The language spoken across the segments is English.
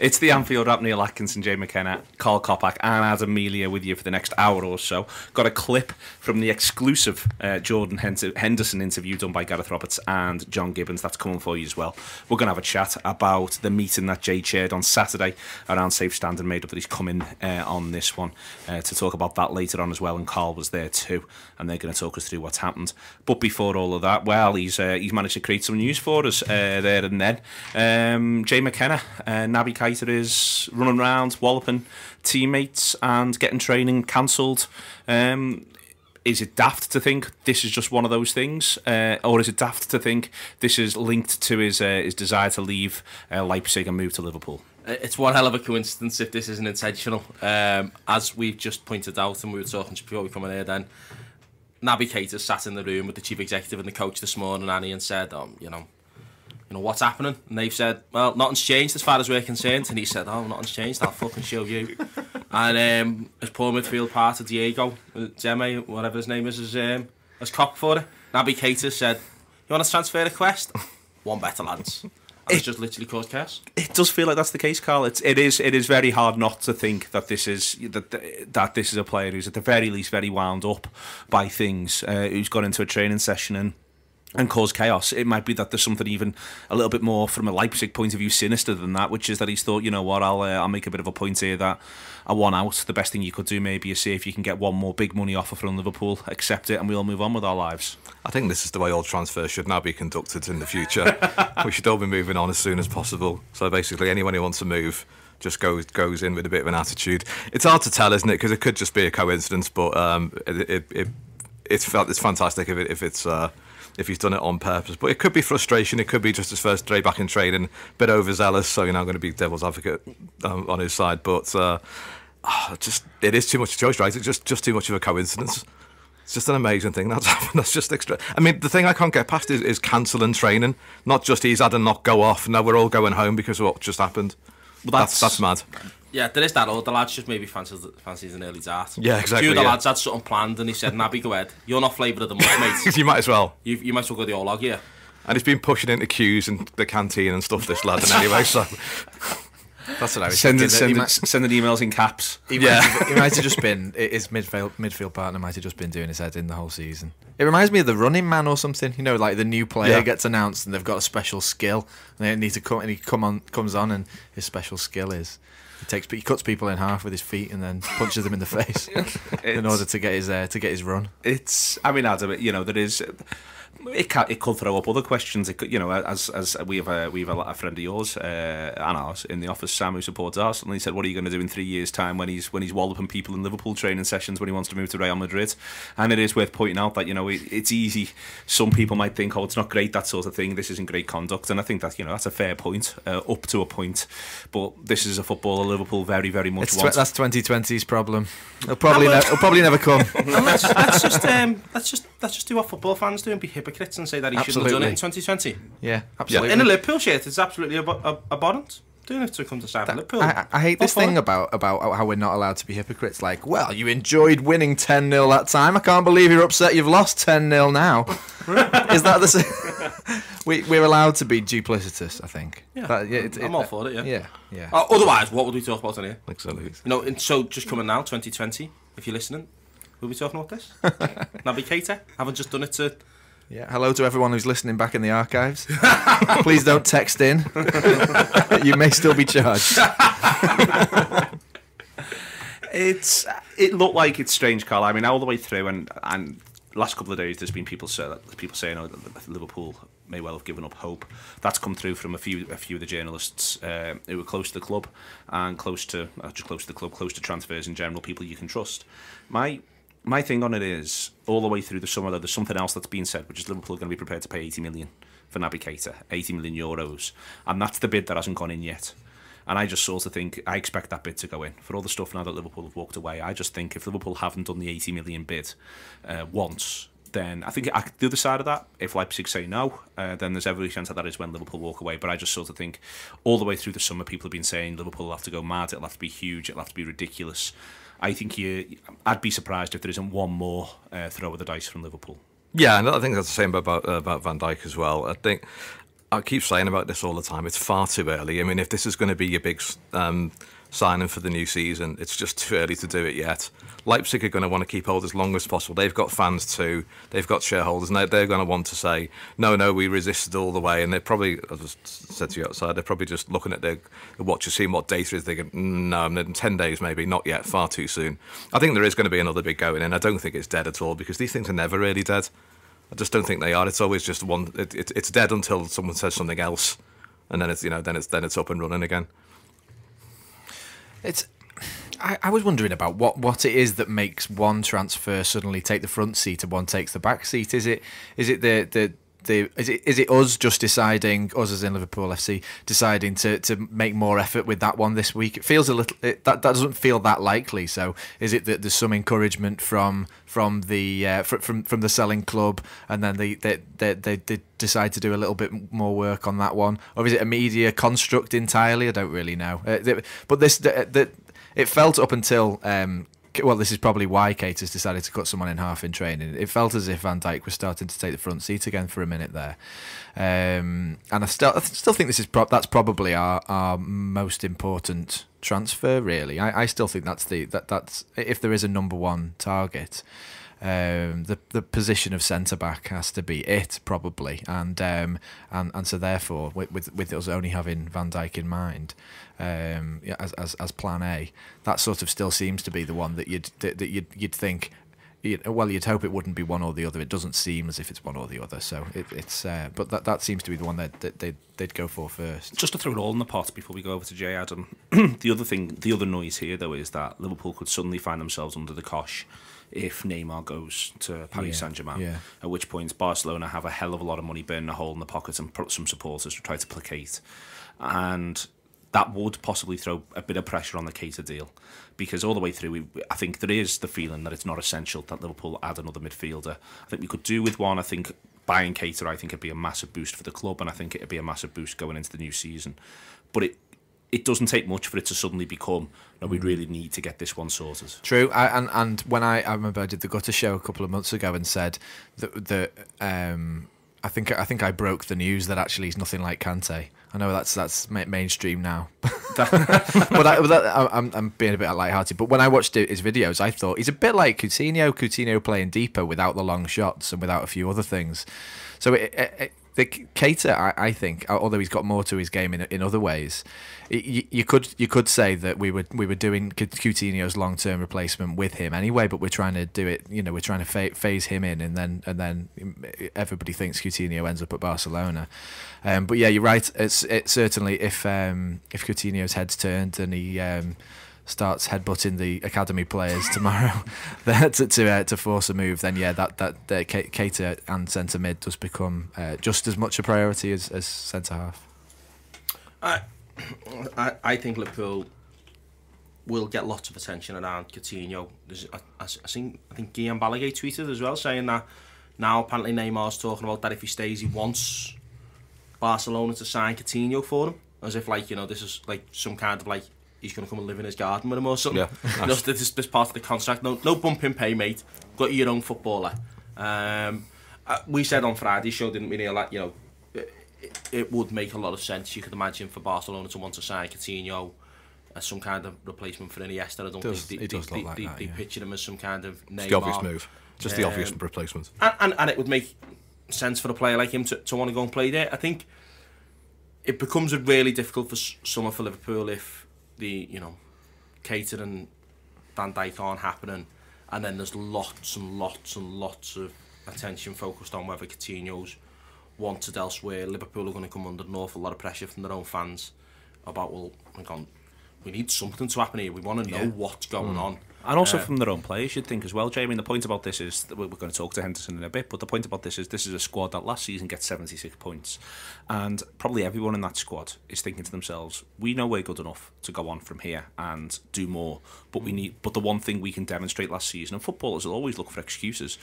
It's the Anfield Wrap, Neil Atkinson, Jay McKenna, Karl Coppack, and Adam Melia with you for the next hour or so. Got a clip from the exclusive uh, Jordan Henderson interview done by Gareth Roberts and John Gibbons. That's coming for you as well. We're going to have a chat about the meeting that Jay chaired on Saturday around Safe Stand and made up that he's coming uh, on this one uh, to talk about that later on as well. And Carl was there too, and they're going to talk us through what's happened. But before all of that, well, he's uh, he's managed to create some news for us uh, there and then. Um, Jay McKenna, uh, Naby Keita is running around walloping teammates and getting training cancelled. Um, is it daft to think this is just one of those things, uh, or is it daft to think this is linked to his uh, his desire to leave uh, Leipzig and move to Liverpool? It's one hell of a coincidence if this isn't intentional. Um, as we've just pointed out, and we were talking before we come in here, then Naby Keita sat in the room with the chief executive and the coach this morning, Annie, and said, um, you know, you know, what's happening? And they've said, well, nothing's changed as far as we're concerned. And he said, oh, nothing's changed. I'll fucking show you. and um, his poor midfield part of Diego, Demme, uh, whatever his name is, is um, has copped for it. Naby Keita said, you want to transfer request? One better, lads. It, it's just literally caused chaos. It does feel like that's the case, Karl. It's it is it is very hard not to think that this is that that this is a player who's at the very least very wound up by things, uh, who's gone into a training session and and cause chaos. It might be that there's something even a little bit more from a Leipzig point of view sinister than that, which is that he's thought, you know what, I'll uh, I'll make a bit of a point here that a one out. The best thing you could do maybe is see if you can get one more big money offer from Liverpool, accept it, and we'll move on with our lives. I think this is the way all transfers should now be conducted in the future. we should all be moving on as soon as possible. So basically, anyone who wants to move just goes goes in with a bit of an attitude. It's hard to tell, isn't it? Because it could just be a coincidence, but um, it, it, it it's it's fantastic if if it's. Uh, if he's done it on purpose. But it could be frustration. It could be just his first day back in training, a bit overzealous. So you know, I'm going to be devil's advocate um, on his side. But uh, oh, just it is too much choice, right? It's just just too much of a coincidence. It's just an amazing thing that's happened. That's just extra. I mean, the thing I can't get past is, is cancelling training. Not just he's had a knock go off. Now we're all going home because of what just happened. Well, that's, that's, that's mad. Yeah, there is that. Or the lads just maybe fancies fancies an early dart. Yeah, exactly. Two of the yeah. lads had something planned, and he said, "Naby, go ahead. You're not flavour of the month, mate. you might as well. You, you might as well go the all log, yeah." And he's been pushing into queues and the canteen and stuff. This lad, and anyway, so. That's what I was sending, sending, might, sending emails in caps. He yeah, might, he might have just been his midfield midfield partner might have just been doing his head in the whole season. It reminds me of the Running Man or something. You know, like the new player yeah. gets announced and they've got a special skill and they need to come and he come on comes on and his special skill is he takes he cuts people in half with his feet and then punches them in the face in order to get his uh, to get his run. It's I mean Adam, you know there is it can, it could throw up other questions. It could, you know, as as we have a we have a, a friend of yours uh, and ours in the office, Sam, who supports us, and he said, "What are you going to do in three years' time when he's when he's walloping people in Liverpool training sessions when he wants to move to Real Madrid?" And it is worth pointing out that you know it, it's easy. Some people might think, "Oh, it's not great that sort of thing. This isn't great conduct," and I think that you know that's a fair point uh, up to a point. But this is a footballer Liverpool very very much it's that's 2020's problem. It'll probably ne- it'll probably never come. let's, let's just um, let's just let's just do what football fans do and be hypocrites and say that he absolutely. shouldn't have done it in 2020. Yeah, absolutely. In a Liverpool shirt, it's absolutely ab- ab- abhorrent. Doing it to come to South Liverpool. I, I hate this thing about about how we're not allowed to be hypocrites. Like, well, you enjoyed winning 10 0 that time. I can't believe you're upset you've lost 10 0 now. Is that the same? we, we're allowed to be duplicitous, I think. Yeah, that, yeah it, I'm it, all for it, yeah. Yeah, yeah. Uh, otherwise, what would we talk about in here? Exactly. You know, and so just coming now, 2020, if you're listening, we'll be talking about this. Naby Keita, haven't just done it to yeah, hello to everyone who's listening back in the archives. Please don't text in. you may still be charged. it's it looked like it's strange, Karl. I mean, all the way through, and and last couple of days, there's been people say people saying, "Oh, Liverpool may well have given up hope." That's come through from a few a few of the journalists uh, who were close to the club and close to uh, just close to the club, close to transfers in general, people you can trust. My my thing on it is all the way through the summer though there's something else that's been said which is Liverpool are going to be prepared to pay 80 million for Naby Keita 80 million euros and that's the bid that hasn't gone in yet and I just sort of think I expect that bid to go in for all the stuff now that Liverpool have walked away I just think if Liverpool haven't done the 80 million bid uh, once then I think the other side of that, if Leipzig say no, uh, then there's every chance that that is when Liverpool walk away. But I just sort of think all the way through the summer, people have been saying Liverpool will have to go mad, it'll have to be huge, it'll have to be ridiculous. I think you, I'd be surprised if there isn't one more uh, throw of the dice from Liverpool. Yeah, and I think that's the same about uh, about Van Dijk as well. I think I keep saying about this all the time. It's far too early. I mean, if this is going to be your big um, signing for the new season, it's just too early to do it yet. Leipzig are going to want to keep hold as long as possible. They've got fans too. They've got shareholders, and they're, going to want to say, "No, no, we resisted all the way." And they're probably, as I said to you outside, they're probably just looking at their watch and seeing what data is. Thinking, mm, "No, in ten days, maybe not yet. Far too soon." I think there is going to be another big going in. I don't think it's dead at all because these things are never really dead. I just don't think they are. It's always just one. It, it, it's dead until someone says something else, and then it's you know then it's then it's up and running again. It's. I, I was wondering about what, what it is that makes one transfer suddenly take the front seat and one takes the back seat. Is it is it the the the is it is it us just deciding us as in Liverpool FC deciding to, to make more effort with that one this week? It feels a little it, that that doesn't feel that likely. So is it that there's some encouragement from from the uh, from from the selling club and then they they, they they they decide to do a little bit more work on that one, or is it a media construct entirely? I don't really know. Uh, but this the, the, it felt up until um, well, this is probably why Keita has decided to cut someone in half in training. It felt as if Van Dijk was starting to take the front seat again for a minute there, um, and I still, I still think this is pro- that's probably our, our most important transfer. Really, I, I still think that's the that that's if there is a number one target. Um, the the position of centre back has to be it probably, and um, and and so therefore with, with with us only having Van Dijk in mind, um, as, as as plan A, that sort of still seems to be the one that you'd that, that you'd you'd think. well, you'd hope it wouldn't be one or the other. It doesn't seem as if it's one or the other. So it, it's, uh, but that that seems to be the one that, they'd, they'd go for first. Just to throw it all in the pot before we go over to Jay Adam. the other thing, the other noise here though is that Liverpool could suddenly find themselves under the cosh if Neymar goes to Paris yeah, Saint Germain. Yeah. At which point Barcelona have a hell of a lot of money burning a hole in the pockets and put some supporters to try to placate. And that would possibly throw a bit of pressure on the Keita deal because all the way through, we, I think there is the feeling that it's not essential that Liverpool add another midfielder. I think we could do with one. I think buying Keita, I think it'd be a massive boost for the club, and I think it'd be a massive boost going into the new season. But it it doesn't take much for it to suddenly become. No, we really need to get this one sorted. True, I, and and when I I remember I did the gutter show a couple of months ago and said that that um I think I think I broke the news that actually he's nothing like Kante. I know that's that's mainstream now, but I, I'm I'm being a bit light-hearted. But when I watched his videos, I thought he's a bit like Coutinho. Coutinho playing deeper without the long shots and without a few other things. So it, it, Keita, I, I, think, although he's got more to his game in in other ways, you, you could you could say that we were we were doing Coutinho's long term replacement with him anyway, but we're trying to do it. You know, we're trying to phase him in, and then and then everybody thinks Coutinho ends up at Barcelona. Um, but yeah, you're right. It's it certainly if um, if Coutinho's head's turned and he. Um, starts headbutting the academy players tomorrow to to, uh, to force a move, then yeah, that that uh, Keita and centre mid does become uh, just as much a priority as, as centre half. I, I I think Liverpool will get lots of attention around Coutinho. There's, I, I, I think I think Guillem Balague tweeted as well saying that now apparently Neymar's talking about that if he stays, he wants Barcelona to sign Coutinho for him, as if like you know this is like some kind of like he's going to come and live in his garden with him or something. Yeah, nice. this is this part of the contract. No, no bumping pay, mate. Got your own footballer. Um, uh, we said on Friday's show, didn't we, Neil, that, you know, it, it, would make a lot of sense. You could imagine for Barcelona to want to sign Coutinho as some kind of replacement for Iniesta. I don't does, think they, they, they, like they, that, they yeah. picture him as some kind of Neymar. It's the obvious move. Just um, the obvious replacement. And, and, and it would make sense for a player like him to, to want to go and play there. I think it becomes really difficult for summer for Liverpool if the, you know, Keita and Van Dijk aren't happening, and then there's lots and lots and lots of attention focused on whether Coutinho's wanted elsewhere. Liverpool are going to come under an awful lot of pressure from their own fans about well, on, we need something to happen here. We want to know yeah. what's going mm. on. And also uh, from their own players, you'd think as well, Jamie. The point about this is we're going to talk to Henderson in a bit, but the point about this is this is a squad that last season gets 76 points, and probably everyone in that squad is thinking to themselves, "We know we're good enough to go on from here and do more, but we need." But the one thing we can demonstrate last season, and footballers will always look for excuses,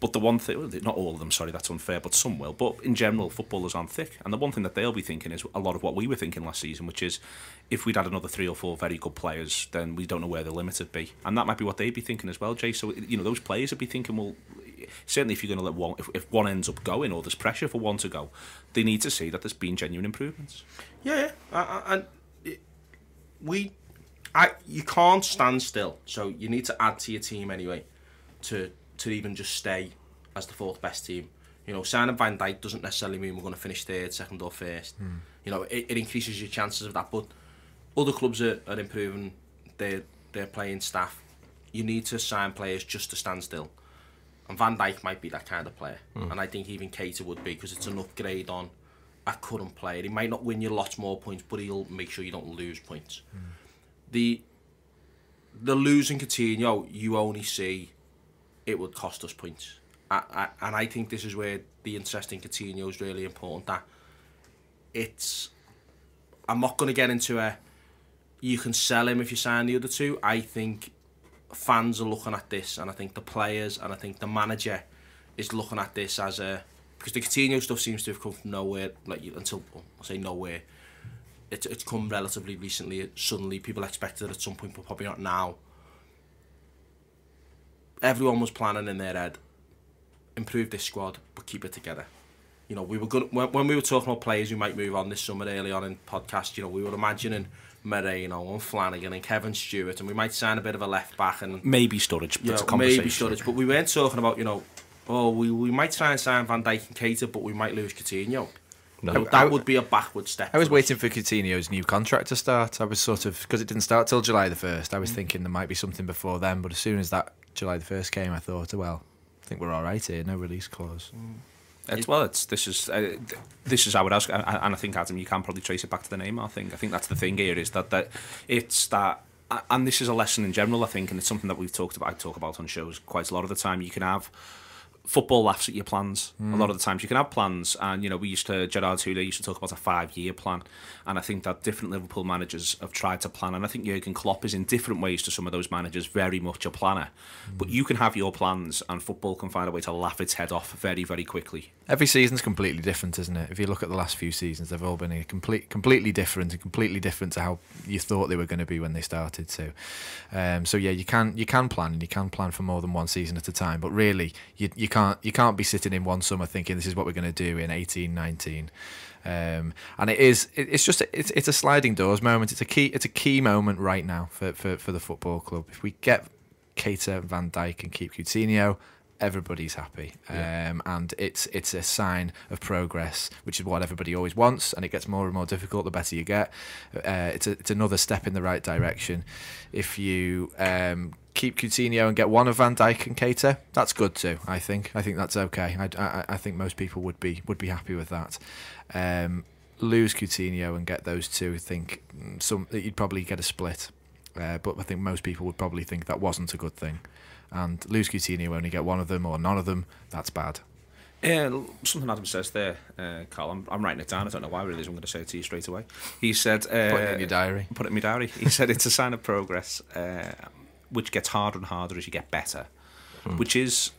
but the one thing, not all of them, sorry, that's unfair, but some will. But in general, footballers aren't thick, and the one thing that they'll be thinking is a lot of what we were thinking last season, which is if we'd had another three or four very good players, then we don't know where the limit would be, and that might be what they'd be thinking as well, Jay. So you know, those players would be thinking, well, certainly if you're going to let one, if, if one ends up going or there's pressure for one to go, they need to see that there's been genuine improvements. Yeah, yeah. I, I, and we, I, you can't stand still. So you need to add to your team anyway, to to even just stay as the fourth best team. You know, signing Van Dijk doesn't necessarily mean we're going to finish third, second, or first. Hmm. You know, it, it increases your chances of that. But other clubs are, are improving their their playing staff. You need to sign players just to stand still. And Van Dijk might be that kind of player. Hmm. And I think even Keita would be because it's an upgrade on a current player. He might not win you lots more points, but he'll make sure you don't lose points. Hmm. The the losing Coutinho, you only see it would cost us points. I, I, and I think this is where the interesting Coutinho is really important. That it's, I'm not going to get into a, you can sell him if you sign the other two. I think fans are looking at this, and I think the players and I think the manager is looking at this as a because the Coutinho stuff seems to have come from nowhere. Like until I'll say nowhere, it's it's come relatively recently. Suddenly, people expected it at some point, but probably not now. Everyone was planning in their head, improve this squad, but keep it together. You know, we were good when, when we were talking about players who might move on this summer early on in podcast. You know, we were imagining Moreno and Flanagan and Kevin Stewart, and we might sign a bit of a left back and Maybe Sturridge, but you it's a know, conversation. maybe Sturridge, but we weren't talking about you know, oh, we, we might try and sign Van Dijk and Keita, but we might lose Coutinho. No. That, I- would be a backward step. I was for us. waiting for Coutinho's new contract to start. I was sort of because it didn't start till July the first. I was mm. thinking there might be something before then, but as soon as that July the first came, I thought, well, I think we're all right here. No release clause. Mm. Well, it's this is uh, th- this is how it has, and I think Adam, you can probably trace it back to the name. I think I think that's the thing here is that that it's that, and this is a lesson in general. I think, and it's something that we've talked about. I talk about on shows quite a lot of the time. You can have football laughs at your plans. A lot hmm. of the times you can have plans, and you know we used to Gerard Houllier used to talk about a five-year plan, and I think that different Liverpool managers have tried to plan, and I think Jurgen Klopp is in different ways to some of those managers very much a planner. But hmm. you can have your plans, and football can find a way to laugh its head off very very quickly. Every season's completely different, isn't it? If you look at the last few seasons, they've all been a complete, completely different and completely different to how you thought they were going to be when they started. To, um, so yeah, you can you can plan and you can plan for more than one season at a time. But really, you you can't you can't be sitting in one summer thinking this is what we're going to do in eighteen, nineteen. Um, and it is it, it's just it's it's a sliding doors moment. It's a key it's a key moment right now for for, for the football club. If we get Keita, Van Dijk, and keep Coutinho, everybody's happy. Um, and it's it's a sign of progress, which is what everybody always wants. And it gets more and more difficult the better you get. Uh, it's a, it's another step in the right direction. If you um, keep Coutinho and get one of Van Dijk and Keita, that's good too. I think I think that's okay. I, I, I think most people would be would be happy with that. Um, lose Coutinho and get those two. I think mm, some you'd probably get a split. Uh, but I think most people would probably think that wasn't a good thing. And lose Coutinho, only get one of them or none of them, that's bad. Yeah, something Adam says there, uh, Karl. I'm, I'm writing it down. I don't know why. Really, I'm going to say it to you straight away. He said, uh, Put it in your diary. Put it in my diary. He said it's a sign of progress, uh, which gets harder and harder as you get better, which is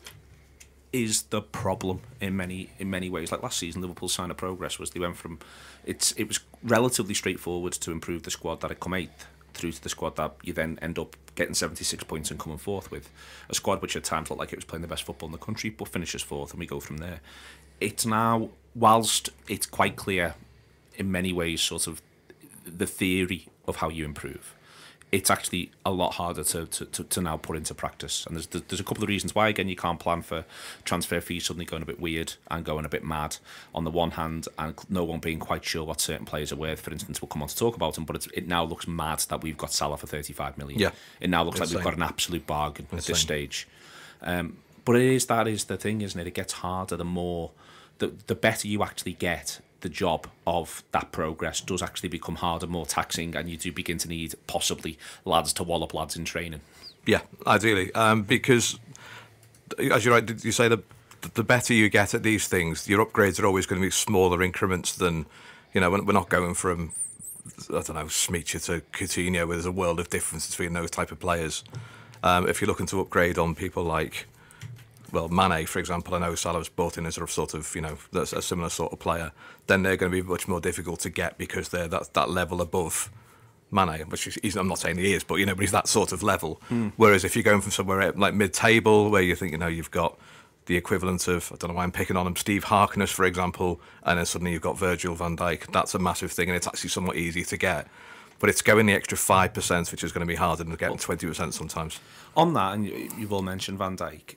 is the problem in many in many ways. Like last season, Liverpool's sign of progress was they went from it's it was relatively straightforward to improve the squad that had come eighth through to the squad that you then end up getting 76 points and coming fourth with a squad which at times looked like it was playing the best football in the country but finishes fourth and we go from there. It's now whilst it's quite clear in many ways sort of the theory of how you improve it's actually a lot harder to, to, to, to now put into practice. And there's there's a couple of reasons why. Again, you can't plan for transfer fees suddenly going a bit weird and going a bit mad on the one hand, and no one being quite sure what certain players are worth. For instance, we'll come on to talk about them, but it now looks mad that we've got Salah for 35 million. Yeah. It now looks like we've got an absolute bargain at this stage. Um, but it is that is the thing, isn't it? It gets harder the more, the the better you actually get. The job of that progress does actually become harder, more taxing, and you do begin to need possibly lads to wallop lads in training. Yeah, ideally, um, because as you're right, you say the the better you get at these things, your upgrades are always going to be smaller increments than, you know, we're not going from, I don't know, Smicer to Coutinho, where there's a world of difference between those type of players. Um, if you're looking to upgrade on people like, well, Mane, for example, I know Salah's bought in as a sort of, you know, that's a similar sort of player, then they're going to be much more difficult to get because they're that, that level above Mane, which is, I'm not saying he is, but, you know, but he's that sort of level. Hmm. Whereas if you're going from somewhere eh, like mid-table where you think, you know, you've got the equivalent of I don't know why I'm picking on him, Steve Harkness, for example, and then suddenly you've got Virgil van Dijk. That's a massive thing, and it's actually somewhat easy to get. But it's going the extra five percent, which is going to be harder than getting twenty percent sometimes. On that, and you, you've all mentioned Van Dijk.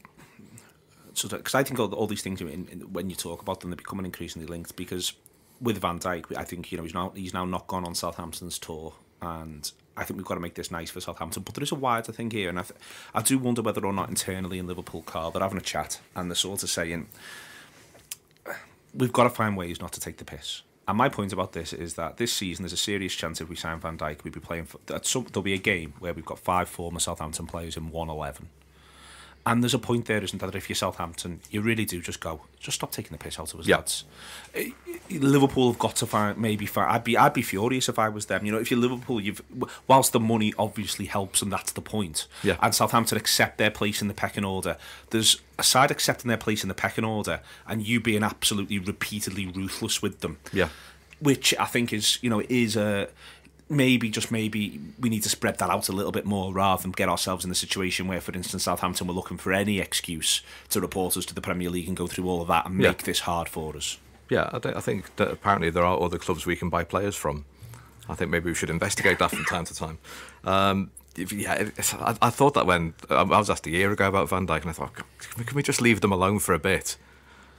Because I think all, all these things, in, in, when you talk about them, they become increasingly linked. Because with Van Dijk, I think you know he's now he's now not gone on Southampton's tour, and I think we've got to make this nice for Southampton. But there is a wider thing here, and I, th- I do wonder whether or not internally in Liverpool, Karl, they're having a chat and they're sort of saying, we've got to find ways not to take the piss. And my point about this is that this season there's a serious chance if we sign Van Dijk, we'd be playing. For, some, there'll be a game where we've got five former Southampton players in one eleven. And there's a point there, isn't there, that if you're Southampton, you really do just go, just stop taking the piss out of us, Yeah. lads. Eh, Liverpool have got to find maybe find. I'd be I'd be furious if I was them. You know, if you're Liverpool, you've whilst the money obviously helps, and that's the point. Yeah. And Southampton accept their place in the pecking order. There's a side accepting their place in the pecking order, and you being absolutely repeatedly ruthless with them Yeah. which I think is you know is a maybe just maybe we need to spread that out a little bit more rather than get ourselves in the situation where, for instance, Southampton were looking for any excuse to report us to the Premier League and go through all of that and Yeah. make this hard for us. Yeah, I, think- I think that apparently there are other clubs we can buy players from. I think maybe we should investigate that from time to time. Um, yeah, I, I thought that when I was asked a year ago about Van Dijk, and I thought, can we, can we just leave them alone for a bit?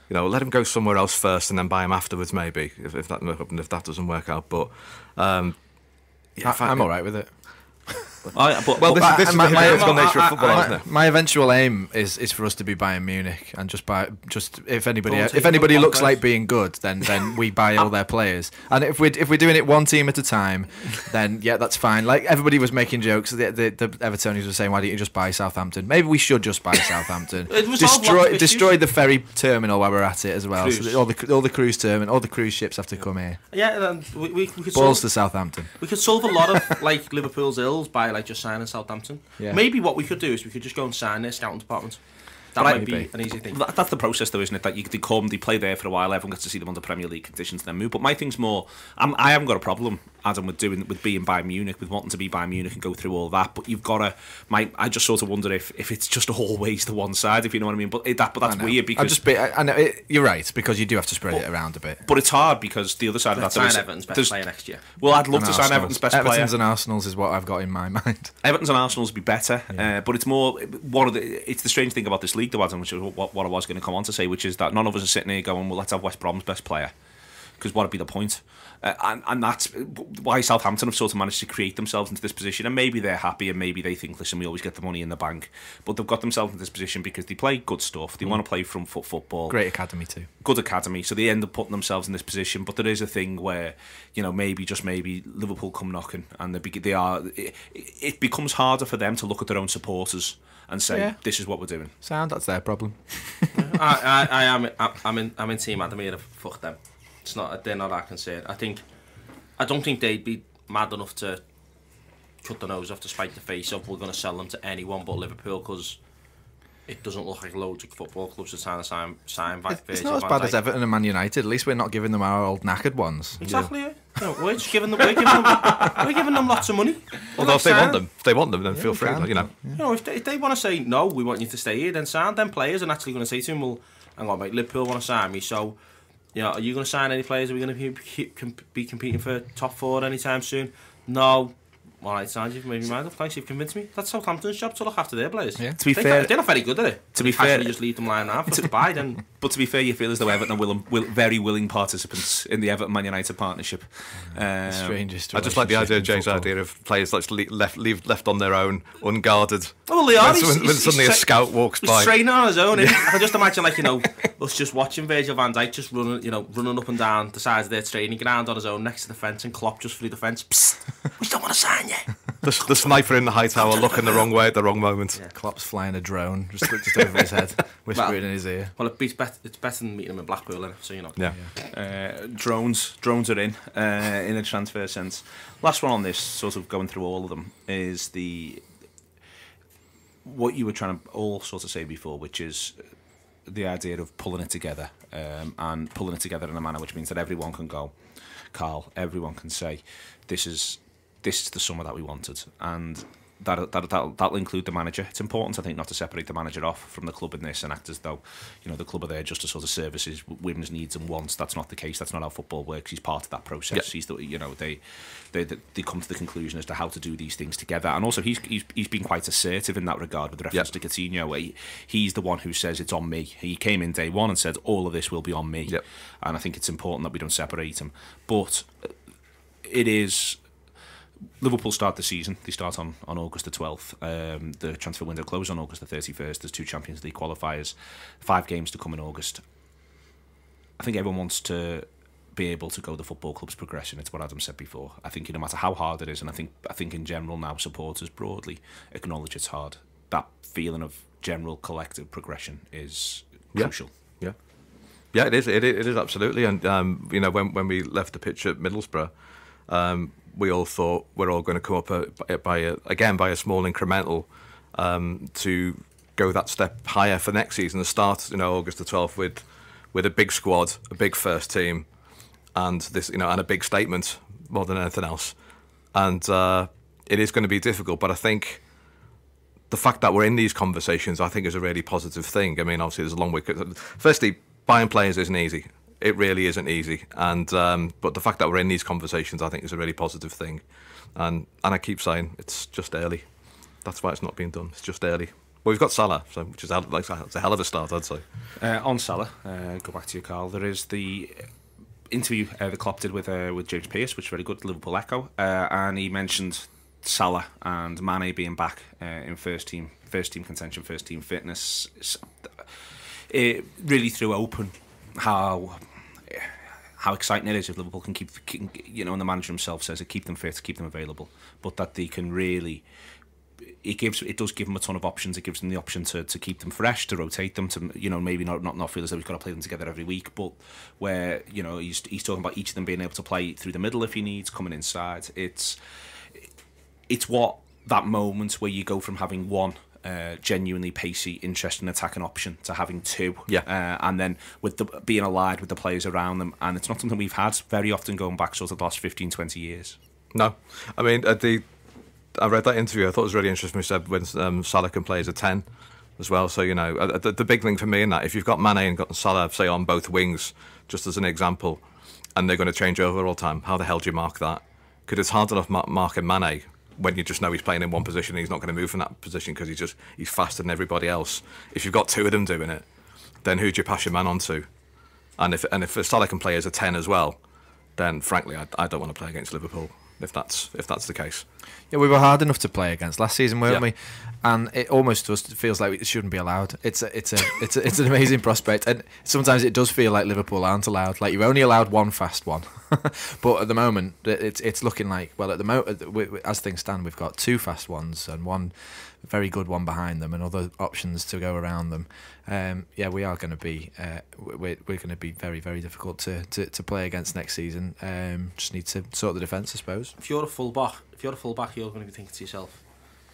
You know, let him go somewhere else first, and then buy him afterwards, maybe if, if that if that doesn't work out. But um, yeah, I, I'm all right with it. I, but, Well, but- this, this is my- my- nature of I- football, I- isn't it? My eventual aim is is for us to be Bayern Munich and just buy just if anybody Go and if anybody looks like being good, then then we buy all their players. And if we are if we're doing it one team at a time, then yeah, that's fine. Like everybody was making jokes. The, the, the Evertonians were saying, why don't you just buy Southampton? Maybe we should just buy Southampton. It resolved lots destroy destroy the ferry terminal while we're at it as well. So all the all the cruise terminal, all the cruise ships have to come here. Yeah, and we, we, we could Balls solve, to Southampton. we could solve a lot of like Liverpool's ills by like just signing Southampton. Yeah. Maybe what we could do is we could just go and sign their scouting department. That But I- might be Maybe. an easy thing. That, that's the process, though, isn't it? That you they come, they play there for a while, everyone gets to see them under Premier League conditions, then move. But my thing's more, I'm, I haven't got a problem, Adam, with doing with being Bayern Munich, with wanting to be Bayern Munich and go through all that. But you've got to, my, I just sort of wonder if, if it's just always the one side, if you know what I mean. But it, that, but that's I know. weird I just be, I, I know it, you're right because you do have to spread it around a bit. but it's hard because the other side of Let's that, sign Everton's best player next year. Well, I'd love And to sign Arsenal's. Everton's best Everton's player. and Arsenal's is what I've got in my mind. Everton's and Arsenal's would be better, uh, but it's more one of the. It's the strange thing about this league, though, Adam, which is what, what I was going to come on to say, which is that none of us are sitting here going, "Well, let's have West Brom's best player," because what'd be the point? Uh, and and that's why Southampton have sort of managed to create themselves into this position, and maybe they're happy, and maybe they think, "Listen, we always get the money in the bank," but they've got themselves in this position because they play good stuff. They want to play from foot football Great academy too. good academy, so they end up putting themselves in this position. But there is a thing where, you know, maybe just maybe Liverpool come knocking, and they, be, they are. It, it becomes harder for them to look at their own supporters and say, Yeah. "This is what we're doing." Sound, that's their problem. I, I, I am. I, I'm in. I'm in team Adam here. Fuck them. It's not. They're not that concerned. I think. I don't think they'd be mad enough to cut the nose off to spite the face of. We're going to sell them to anyone but Liverpool because it doesn't look like loads of football clubs are trying to sign sign back. It's not as bad as Dijk. Everton and Man United. At least we're not giving them our old knackered ones. Exactly. Yeah. No, we're just giving them. We're giving them. we're giving them lots of money. Although if they Sign want them, if they want them, then feel free. can. You know, You know, if they, if they want to say no, we want you to stay here, then sign. Then players are naturally going to say to him, "Well, hang on, mate, Liverpool want to sign me, so you know, are you going to sign any players? Are we going to be, be competing for top four anytime soon? No. All right, sign you've made me mind up. Thanks, you've convinced me. That's Southampton's job to look after their players. Yeah. To be They fair- they're not very good at it. To be They casually fair- just leave them lying around for us to buy. Then But to be fair, you feel as though Everton are willing, will, very willing participants in the Everton Man United partnership. Um, Strangest. I just like the idea of relationship in Jay's football. idea of players like le- left leave, left on their own, unguarded. Oh, well, they are. When, He's- when- when he's- suddenly a he's tra- scout walks He's by. training on his own. innit? I can just imagine, like you know, us just watching Virgil Van Dijk just running, you know, running up and down the sides of their training ground on his own next to the fence, and Klopp just through the fence. Psst, we don't want to sign you. The, the sniper in the high tower looking the wrong way at the wrong moment. Klopp's flying a drone just, just over his head, whispering in his ear. Well, it beats better. It's better than meeting him in Blackpool, innit? So you know. Yeah. Uh, drones, drones are in uh, in a transfer sense. Last one on this, sort of going through all of them, is the what you were trying to all sort of say before, which is the idea of pulling it together um, and pulling it together in a manner which means that everyone can go, Karl, everyone can say, this is this is the summer that we wanted, and that that that'll, that'll include the manager. It's important, I think, not to separate the manager off from the club in this and act as though, you know, the club are there just to sort of service his women's needs and wants. That's not the case. That's not how football works. He's part of that process. Yeah. He's the, you know, they, they they come to the conclusion as to how to do these things together. And also, he's he's, he's been quite assertive in that regard with reference Yeah. to Coutinho. Where he, he's the one who says it's on me. He came in day one and said all of this will be on me. Yep. And I think it's important that we don't separate him. But it is Liverpool start the season. They start on, on August the 12th. Um, the transfer window closes on August the 31st. There's two Champions League qualifiers, five games to come in August. I think everyone wants to be able to go the football club's progression. It's what Adam said before. I think no matter how hard it is, and I think I think in general now supporters broadly acknowledge it's hard. That feeling of general collective progression is Yeah. crucial. Yeah, yeah, it is. It, is- it is absolutely. And um, you know, when when we left the pitch at Middlesbrough, um, we all thought we're all going to come up a, by, a, again by a small incremental um, to go that step higher for next season. The start, you know, August the twelfth with with a big squad, a big first team, and this, you know, and a big statement more than anything else. And uh, it is going to be difficult, but I think the fact that we're in these conversations, I think, is a really positive thing. I mean, obviously, there's a long way. Firstly, buying players isn't easy. It really isn't easy. And um, but the fact that we're in these conversations, I think, is a really positive thing. And and I keep saying it's just early. That's why it's not being done. It's just early. Well, we've got Salah, so which is like it's a hell of a start, I'd say. Uh, on Salah, uh, go back to you, Karl. There is the interview uh, the Klopp did with uh, with James Pearce, which is very good, Liverpool Echo, uh, and he mentioned Salah and Mane being back uh, in first team, first team contention, first team fitness. It really threw open how how exciting it is if Liverpool can keep, you know, and the manager himself says it keep them fit, keep them available, but that they can really it gives it does give them a ton of options. It gives them the option to, to keep them fresh, to rotate them, to you know maybe not not not feel as though we've got to play them together every week, but where you know he's he's talking about each of them being able to play through the middle if he needs, coming inside. It's it's what that moment where you go from having one uh, genuinely pacey, interesting attacking option to having two, Yeah. uh, and then with the being allied with the players around them, and it's not something we've had very often going back sort of the last 15, 20 years. No, I mean uh, the. I read that interview. I thought it was really interesting. He said when um, Salah can play as a ten, as well. So you know, uh, the, the big thing for me in that, if you've got Mane and got Salah, say on both wings, just as an example, and they're going to change over all time, how the hell do you mark that? Because it's hard enough marking Mane when you just know he's playing in one position and he's not going to move from that position because he's just he's faster than everybody else. If you've got two of them doing it, then who do you pass your man on to? And if and if Salah can play as a ten as well, then frankly, I, I don't want to play against Liverpool if that's if that's the case. Yeah, we were hard enough to play against last season, weren't Yeah. we? And it almost just feels like it shouldn't be allowed. It's a, it's a, it's a, it's an amazing prospect, and sometimes it does feel like Liverpool aren't allowed. Like you're only allowed one fast one, but at the moment it's it's looking like well at the moment as things stand, we've got two fast ones and one very good one behind them, and other options to go around them. Um, yeah, we are going to be uh, we're, we're going to be very very difficult to, to, to play against next season. Um, just need to sort the defence, I suppose. if you're a full back, if you're a fullback, you're going to be thinking to yourself,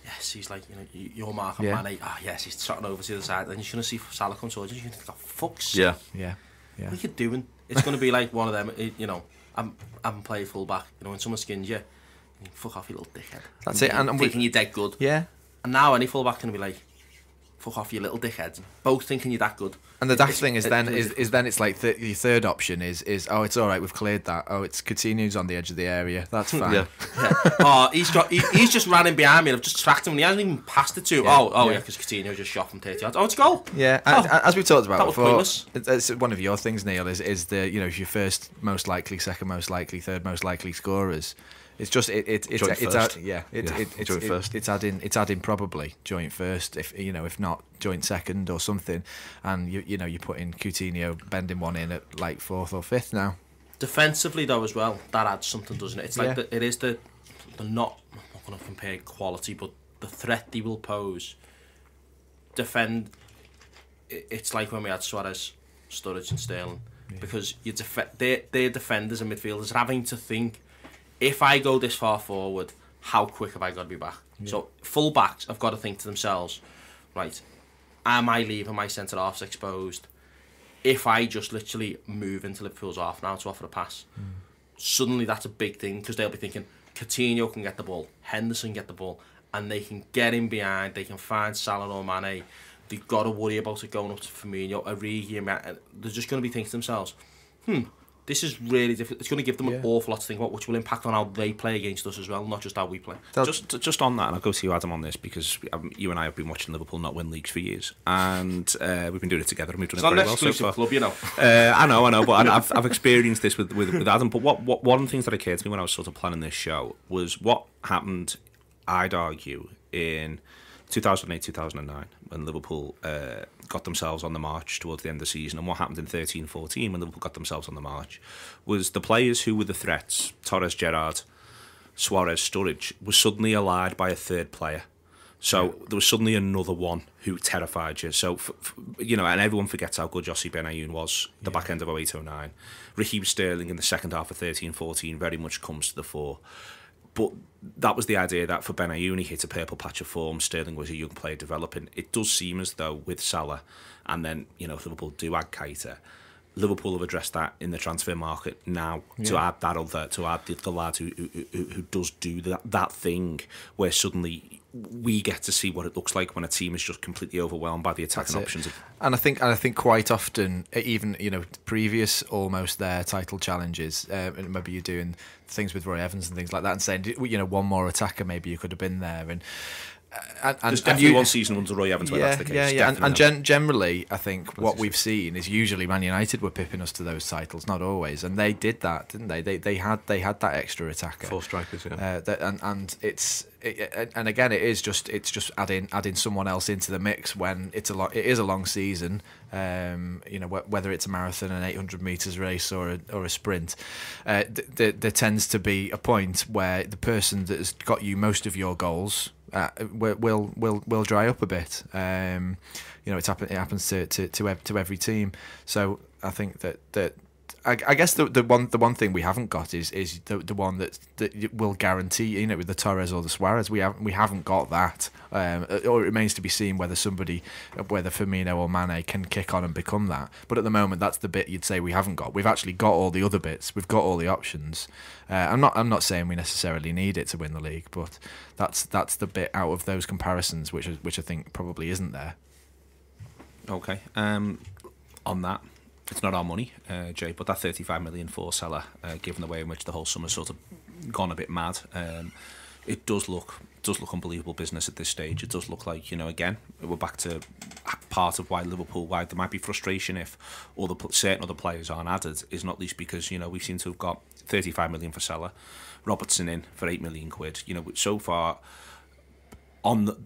yes, he's like, you know, your mark on yeah. Mane, ah, oh, yes, he's trotting over to the other side. Then you're going to see Salah come towards you, you're going to think, oh, fuck's yeah. yeah. Yeah. What are you doing? It's going to be like one of them, you know, I'm, I'm playing fullback, you know, when someone skins you, you fuck off, you little dickhead. That's and it. And, and thinking you're dead good. Yeah. And now any full back can be like, fuck off, you little dickhead. Both thinking you're that good. And the daft It's- thing is then it- is, is then it's like th- your third option is is oh it's all right we've cleared that oh it's Coutinho's on the edge of the area that's fine yeah. Yeah. oh, he's got he, he's just running behind me and I've just tracked him and he hasn't even passed it to him. Yeah, Oh, oh yeah. yeah, because Coutinho just shot from 30 yards. Oh, it's a goal. Yeah, Oh, as we've talked about was before, pointless. it's one of your things, Neil. Is is the you know your first most likely, second most likely, third most likely scorers. It's just it, it it's Joint it's first. add, yeah it, Yeah, it, it's joint it- first. it's adding it's adding probably joint first if you know if not joint second or something, and you you know you put in Coutinho bending one in at like fourth or fifth now. Defensively though as well, that adds something, doesn't it? It's like Yeah. the, it is the the not I'm not going to compare quality, but the threat they will pose. Defend. It's like when we had Suarez, Sturridge, and Sterling, because you def- they're, they're defenders and midfielders having to think, if I go this far forward, how quick have I got to be back? So full backs have got to think to themselves, right? Am I leaving my centre halves exposed? If I just literally move into Liverpool's half now to offer a pass, suddenly that's a big thing because they'll be thinking Coutinho can get the ball, Henderson get the ball, and they can get in behind, they can find Salah or Mane, they've got to worry about it going up to Firmino, Origi, they're just going to be thinking to themselves, hmm, this is really difficult. It's going to give them Yeah. an awful lot to think about, which will impact on how they play against us as well, not just how we play. Just just on that, and I'll go to you, Adam, on this because um, you and I have been watching Liverpool not win leagues for years, and uh, we've been doing it together, and we've done It's it not an very well so exclusive far. club, you know. Uh, I know, I know, but I- I've, I've experienced this with, with, with Adam. But what, what one of the things that occurred to me when I was sort of planning this show was what happened, I'd argue, in 2008 2009 when Liverpool uh, got themselves on the march towards the end of the season, and what happened in 13 14 when Liverpool got themselves on the march was the players who were the threats, Torres, Gerrard, Suarez, Sturridge, was suddenly allied by a third player. So there was suddenly another one who terrified you. So, f- f- you know, and everyone forgets how good Yossi Benayoun was the back end of 08 09. Raheem Sterling in the second half of 13 14 very much comes to the fore. But that was the idea that for Benayoun, he hit a purple patch of form. Sterling was a young player developing. It does seem as though with Salah, and then, you know, if Liverpool do add Keita, Liverpool have addressed that in the transfer market now to add that other to add the, the lad who, who, who, who does do that that thing where suddenly we get to see what it looks like when a team is just completely overwhelmed by the attacking options. And I think, and I think quite often, e- even you know, previous almost their title challenges, uh, and maybe you're doing things with Roy Evans and things like that, and saying, you know, one more attacker, maybe you could have been there, and uh, and, and, There's definitely you, one season under Roy Evans where yeah, that's the case. yeah, yeah, and, and gen- generally, I think what we've seen is usually Man United were pipping us to those titles, not always, and they did that, didn't they? They they had they had that extra attacker. Four strikers, yeah. Uh, that, and and it's it, it- and again it is just it's just adding adding someone else into the mix when it's a long it is a long season. Um, you know wh- whether it's a marathon, an 800 meters race, or a, or a sprint, uh, th- th- there tends to be a point where the person that has got you most of your goals uh, will will will dry up a bit. Um, you know it's happen- it happens to to to, to every team. So I think that that I, I guess the the one the one thing we haven't got is is the the one that that will guarantee you know with the Torres or the Suarez we haven't we haven't got that. Um, or it remains to be seen whether somebody whether Firmino or Mane can kick on and become that. But at the moment that's the bit you'd say we haven't got. We've actually got all the other bits. We've got all the options. Uh, I'm not I'm not saying we necessarily need it to win the league but that's that's the bit out of those comparisons which which I think probably isn't there. Okay. Um, on that, it's not our money, uh, Jay, but that 35 million for Salah, uh, given the way in which the whole summer's sort of gone a bit mad, um, it does look does look unbelievable business at this stage. It does look like you know again we're back to part of why Liverpool why there might be frustration if other pl- certain other players aren't added is not least because you know we seem to have got 35 million for Salah, Robertson in for 8 million quid. You know so far on the,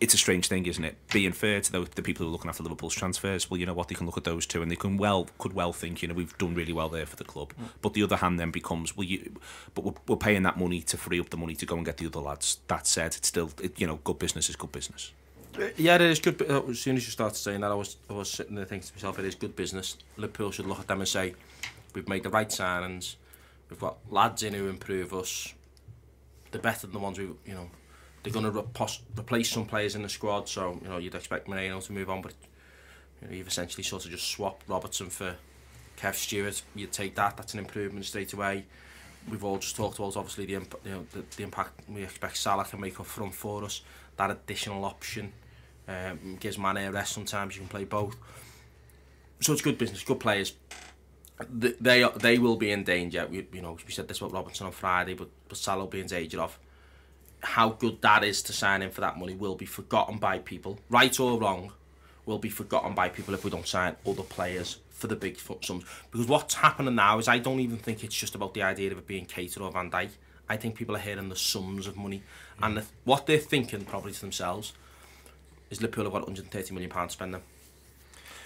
it's a strange thing, isn't it? Being fair to the, the people who are looking after Liverpool's transfers, well, you know what, they can look at those two and they can well could well think, you know, we've done really well there for the club. But the other hand then becomes, well, you, but we're, we're paying that money to free up the money to go and get the other lads. That said, it's still, it, you know, good business is good business. Yeah, it is good. uh, As soon as you started saying that, I was I was sitting there thinking to myself, it is good business. Liverpool should look at them and say, we've made the right signings. We've got lads in who improve us. They're better than the ones we, you know, they're going to re- replace some players in the squad. So you know, you'd expect Moreno to move on, but you know, you've essentially sort of just swapped Robertson for Kev Stewart. You'd take that, that's an improvement straight away. We've all just talked about obviously the imp- you know the, the impact we expect Salah can make up front for us. That additional option um, gives Mane a rest. Sometimes you can play both. So it's good business, good players. They they will be in danger. We, you know we said this about Robinson on Friday, but but Salah will be in danger of how good that is to sign in for that money will be forgotten by people, right or wrong, will be forgotten by people if we don't sign other players for the big sums. Because what's happening now is I don't even think it's just about the idea of it being Keita or Van Dijk. I think people are hearing the sums of money, mm. and the, what they're thinking probably to themselves is Liverpool have got 130 million pounds to spend them.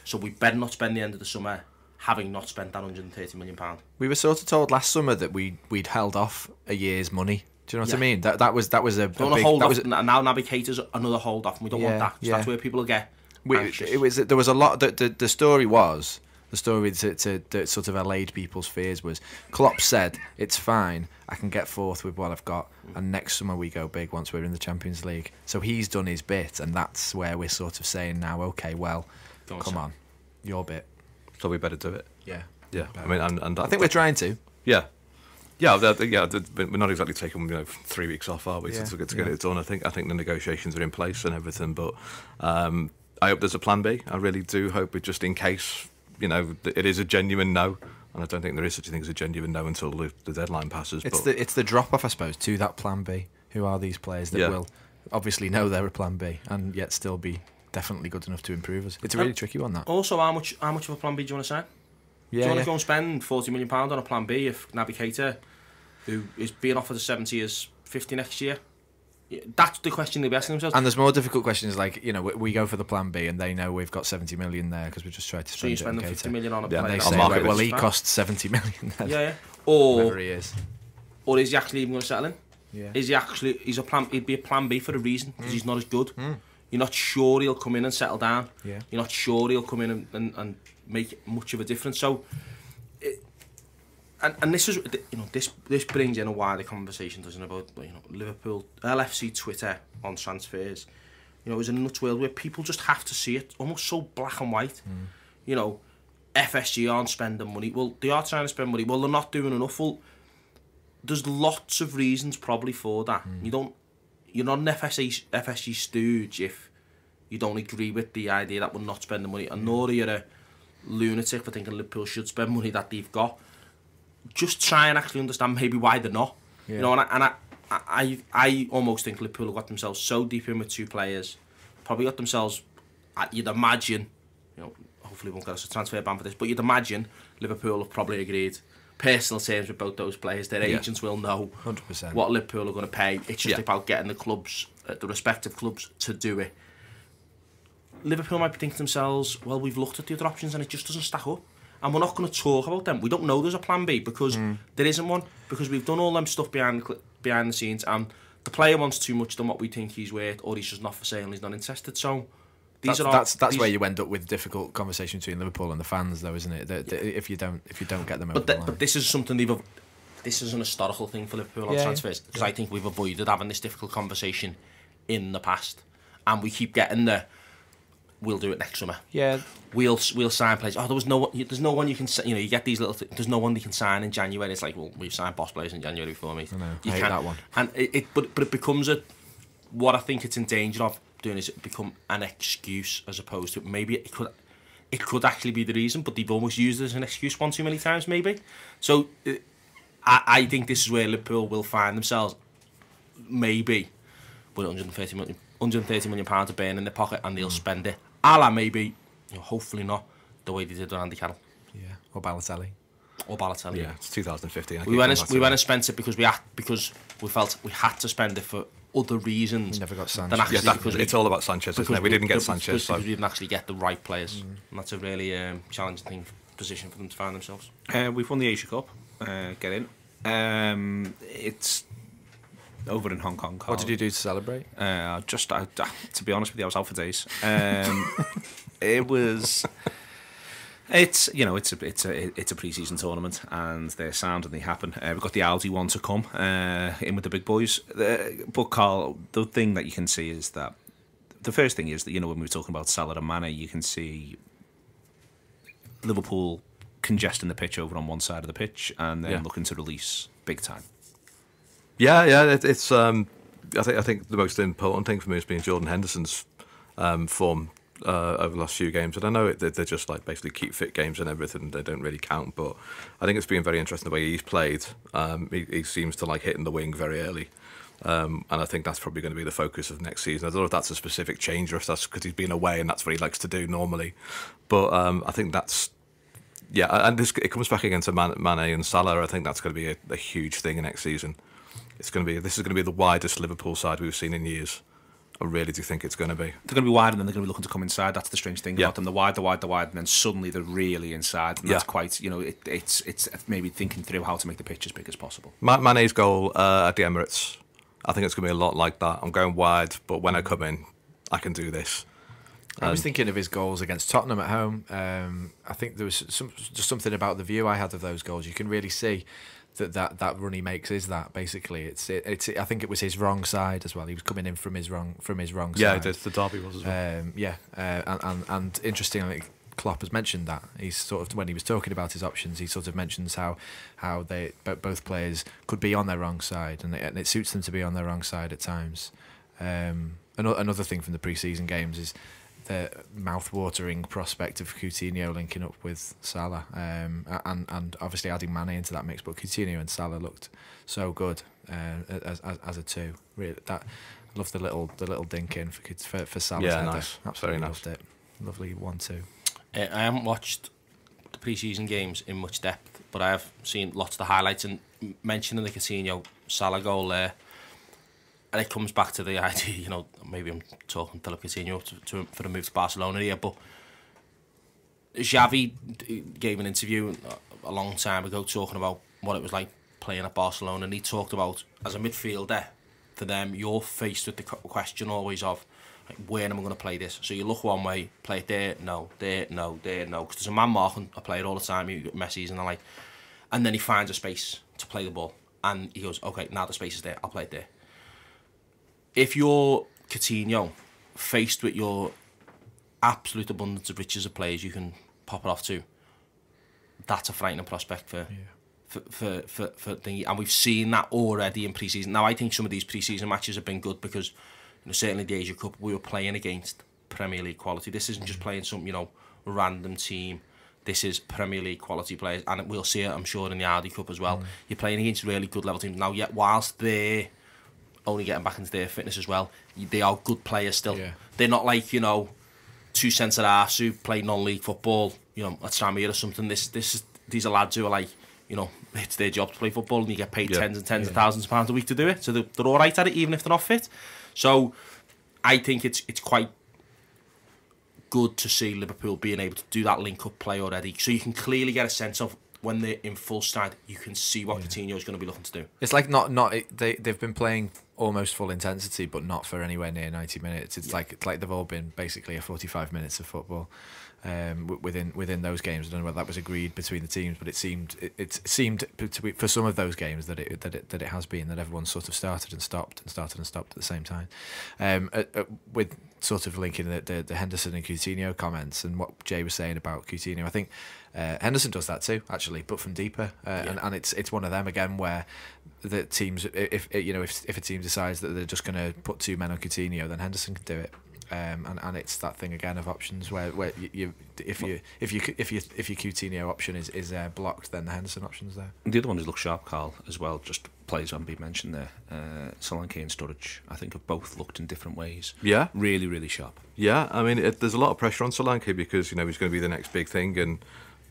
So we better not spend the end of the summer having not spent that 130 million pound. We were sort of told last summer that we we'd held off a year's money. Do you know what I mean? That that was that was a, a Don't want big, hold that off. was and now Navigator's another hold off, and we don't Yeah, want that. 'cause yeah. That's where people will get we, it was there was a lot that the, the story was the story to, to, that sort of allayed people's fears was Klopp said it's fine I can get fourth with what I've got and next summer we go big once we're in the Champions League so he's done his bit and that's where we're sort of saying now okay well Go on, come Sam. on your bit So we better do it. yeah Yeah, I mean, and, and I think we're trying to yeah. Yeah, that- yeah. that- but We're not exactly taking you know three weeks off, are we? Yeah, to, to get yeah. it done. I think I think the negotiations are in place and everything, but um, I hope there's a plan B. I really do hope it just in case you know it is a genuine no, and I don't think there is such a thing as a genuine no until the, the deadline passes. It's but the it's the drop off, I suppose, to that plan B. Who are these players that Yeah. will obviously know they're a plan B and yet still be definitely good enough to improve us? It's a really Um, tricky one. That. Also, how much how much of a plan B do you want to sign? do you want yeah. to go and spend forty million pound on a plan B if Naby Keita, who is being offered a seventy, is fifty next year? That's the question they'll be asking themselves. And there's more difficult questions like you know we, we go for the plan B and they know we've got 70 million there because we just tried to so spend you spend on them fifty Keita. million on a Yeah, player. And they say, right, well, he costs 70 million. Then. Yeah, yeah. Or he is. or is he actually even going to settle in? Yeah. Is he actually? He's a plan. He'd be a plan B for a reason because he's not as good. Mm. You're not sure he'll come in and settle down. Yeah. You're not sure he'll come in and, and, and make much of a difference. So, and, and this is you know this this brings in a wider conversation doesn't it about you know Liverpool LFC Twitter on transfers. You know it was a nuts world where people just have to see it almost so black and white. Mm. you know FSG aren't spending money. Well they are trying to spend money. Well they're not doing enough. Well there's lots of reasons probably for that. Mm. you don't you're not an FSG, FSG stooge if you don't agree with the idea that we're not spending money. And mm. nor are you a lunatic for thinking Liverpool should spend money that they've got. Just try and actually understand maybe why they're not. You know, and I, and I, I, I almost think Liverpool have got themselves so deep in with two players, probably got themselves. You'd imagine, you know, hopefully we won't get us a transfer ban for this, but you'd imagine Liverpool have probably agreed personal terms with both those players. Their Yeah. agents will know 100%. what Liverpool are going to pay. It's just Yeah. about getting the clubs, uh, the respective clubs, to do it. Liverpool might be thinking to themselves, well, we've looked at the other options and it just doesn't stack up. And we're not going to talk about them. We don't know there's a plan B because mm. there isn't one. Because we've done all them stuff behind the, behind the scenes and the player wants too much than what we think he's worth or he's just not for sale and he's not interested. So these That's, are all, that's that's these- where you end up with difficult conversation between Liverpool and the fans, though, isn't it? That- that if you don't if you don't get them over But, the th- line. but this is something they've. This is an historical thing for Liverpool on Yeah, transfers because I think we've avoided having this difficult conversation in the past, and we keep getting the. We'll do it next summer. yeah, We'll we'll sign players. Oh, there was no one. There's no one you can. s- You know, you get these little. Th- there's no one you can sign in January. It's like, well, we've signed boss players in January before me. I know. You I hate can't- that one. And it, it, but but it becomes a. What I think it's in danger of doing is it become an excuse as opposed to maybe it could. It could actually be the reason, but they've almost used it as an excuse one too many times, maybe. So, uh, I, I think this is where Liverpool will find themselves, maybe, with 130 million, 130 million pounds to burn in their pocket, and they'll Mm. spend it. A la maybe, hopefully not, the way they did on Andy Carroll yeah, or Balotelli. or Balotelli. yeah, it's 2015. I We went and, we to went and spent it because we had because we felt we had to spend it for other reasons. We never got than actually Yeah, that, because we- it's all about Sanchez, isn't it? We didn't get because- Sanchez. because So. we didn't actually get the right players, and that's a really um, challenging thing position for them to find themselves. Uh, we've won the Asia Cup. Uh, get in. Um, it's over in Hong Kong. What did you do to celebrate? Uh, just I, I- to be honest with you, I was out for days. Um, it was. It's you know it's a it's a it's a pre-season tournament and they're sound and they happen. Uh, we've got the Audi one to come uh, in with the big boys. Uh, but Karl, the thing that you can see is that the first thing is that you know when we were talking about Salah and Mane, you can see Liverpool congesting the pitch over on one side of the pitch and then Yeah. looking to release big time. Yeah, yeah, it, it's. Um, I think I think the most important thing for me has been Jordan Henderson's um, form uh, over the last few games. And I know it, they- they're just like basically keep fit games and everything. They don't really count, but I think it's been very interesting the way he's played. Um, he, he seems to like hitting the wing very early. Um, and I think that's probably going to be the focus of next season. I don't know if that's a specific change or if that's because he's been away and that's what he likes to do normally. But um, I think that's yeah, and this it comes back again to Mane and Salah. I think that's going to be a, a huge thing next season. It's going to be this is going to be the widest Liverpool side we've seen in years. I really do think it's going to be. they're going to be wide and then they're going to be looking to come inside. That's the strange thing Yeah. about them. They're wide, they're wide, they're wide, and then suddenly they're really inside. And that's quite, you know, it, it's it's maybe thinking through how to make the pitch as big as possible. Ma- Mane's goal uh, at the Emirates, I think it's going to be a lot like that. I'm going wide, but when I come in, I can do this. I was thinking of his goals against Tottenham at home. Um, I think there was some, just something about the view I had of those goals. You can really see that that, that run he makes is that basically. It's it, it's. I think it was his wrong side as well. He was coming in from his wrong from his wrong side. Yeah, side. the, the derby was as well. Um, yeah, uh, and, and and interestingly, Klopp has mentioned that. He's sort of when he was talking about his options, he sort of mentions how how they both players could be on their wrong side, and it, and it suits them to be on their wrong side at times. Um, another thing from the pre-season games is the mouth-watering prospect of Coutinho linking up with Salah, um, and and obviously adding Mane into that mix. But Coutinho and Salah looked so good uh, as, as as a two. Really, that love the little the little dink in for for, for Salah. Yeah, nice. Absolutely loved nice. it. Lovely one two. Uh, I haven't watched the preseason games in much depth, but I have seen lots of the highlights and mentioning the Coutinho Salah goal there. And it comes back to the idea, you know, maybe I'm talking Philippe Coutinho to, to, for the move to Barcelona here, but Xavi gave an interview a long time ago talking about what it was like playing at Barcelona, and he talked about as a midfielder, for them, you're faced with the question always of like, where am I going to play this? So you look one way, play it there, no, there, no, there, no. Because there's a man marking a player all the time. You get Messi's and the like, and then he finds a space to play the ball, and he goes, okay, now the space is there. I'll play it there. If you're Coutinho, faced with your absolute abundance of riches of players you can pop it off to, that's a frightening prospect for. Yeah for for for, for thingy. and we've seen that already in pre-season. Now I think some of these pre-season matches have been good because you know certainly the Asia Cup we were playing against Premier League quality. This isn't just playing some you know random team. This is Premier League quality players, and we'll see it. I'm sure in the Audi Cup as well. Mm. You're playing against really good level teams now. Yet whilst they're only getting back into their fitness as well, they are good players still. Yeah. They're not like you know two centre halves who play non-league football. You know, at Tranmere or something. This this is these are lads who are like you know, it's their job to play football and you get paid yeah. tens and tens yeah. of thousands of pounds a week to do it. So they're, they're all right at it, even if they're not fit. So I think it's it's quite good to see Liverpool being able to do that link up play already. So you can clearly get a sense of when they're in full stride, you can see what yeah. Coutinho is going to be looking to do. It's like not not they they've been playing almost full intensity, but not for anywhere near ninety minutes. It's yeah. like it's like they've all been basically a forty five minutes of football um, within within those games. I don't know whether that was agreed between the teams, but it seemed it, it seemed to be for some of those games that it that it that it has been that everyone sort of started and stopped and started and stopped at the same time. Um, uh, uh, with sort of linking the, the, the Henderson and Coutinho comments and what Jay was saying about Coutinho, I think uh, Henderson does that too, actually, but from deeper, uh, yeah. and, and it's it's one of them again where the teams, if you know, if if a team decides that they're just going to put two men on Coutinho, then Henderson can do it. Um, and, and it's that thing again of options where, where you, you if you if you if you if your Coutinho option is is uh, blocked, then the Henderson option's there. The other one is look sharp, Karl, as well. Just players haven't been mentioned there. Uh, Solanke and Sturridge, I think, have both looked in different ways. Yeah, really, really sharp. Yeah, I mean, it, there's a lot of pressure on Solanke because you know he's going to be the next big thing, and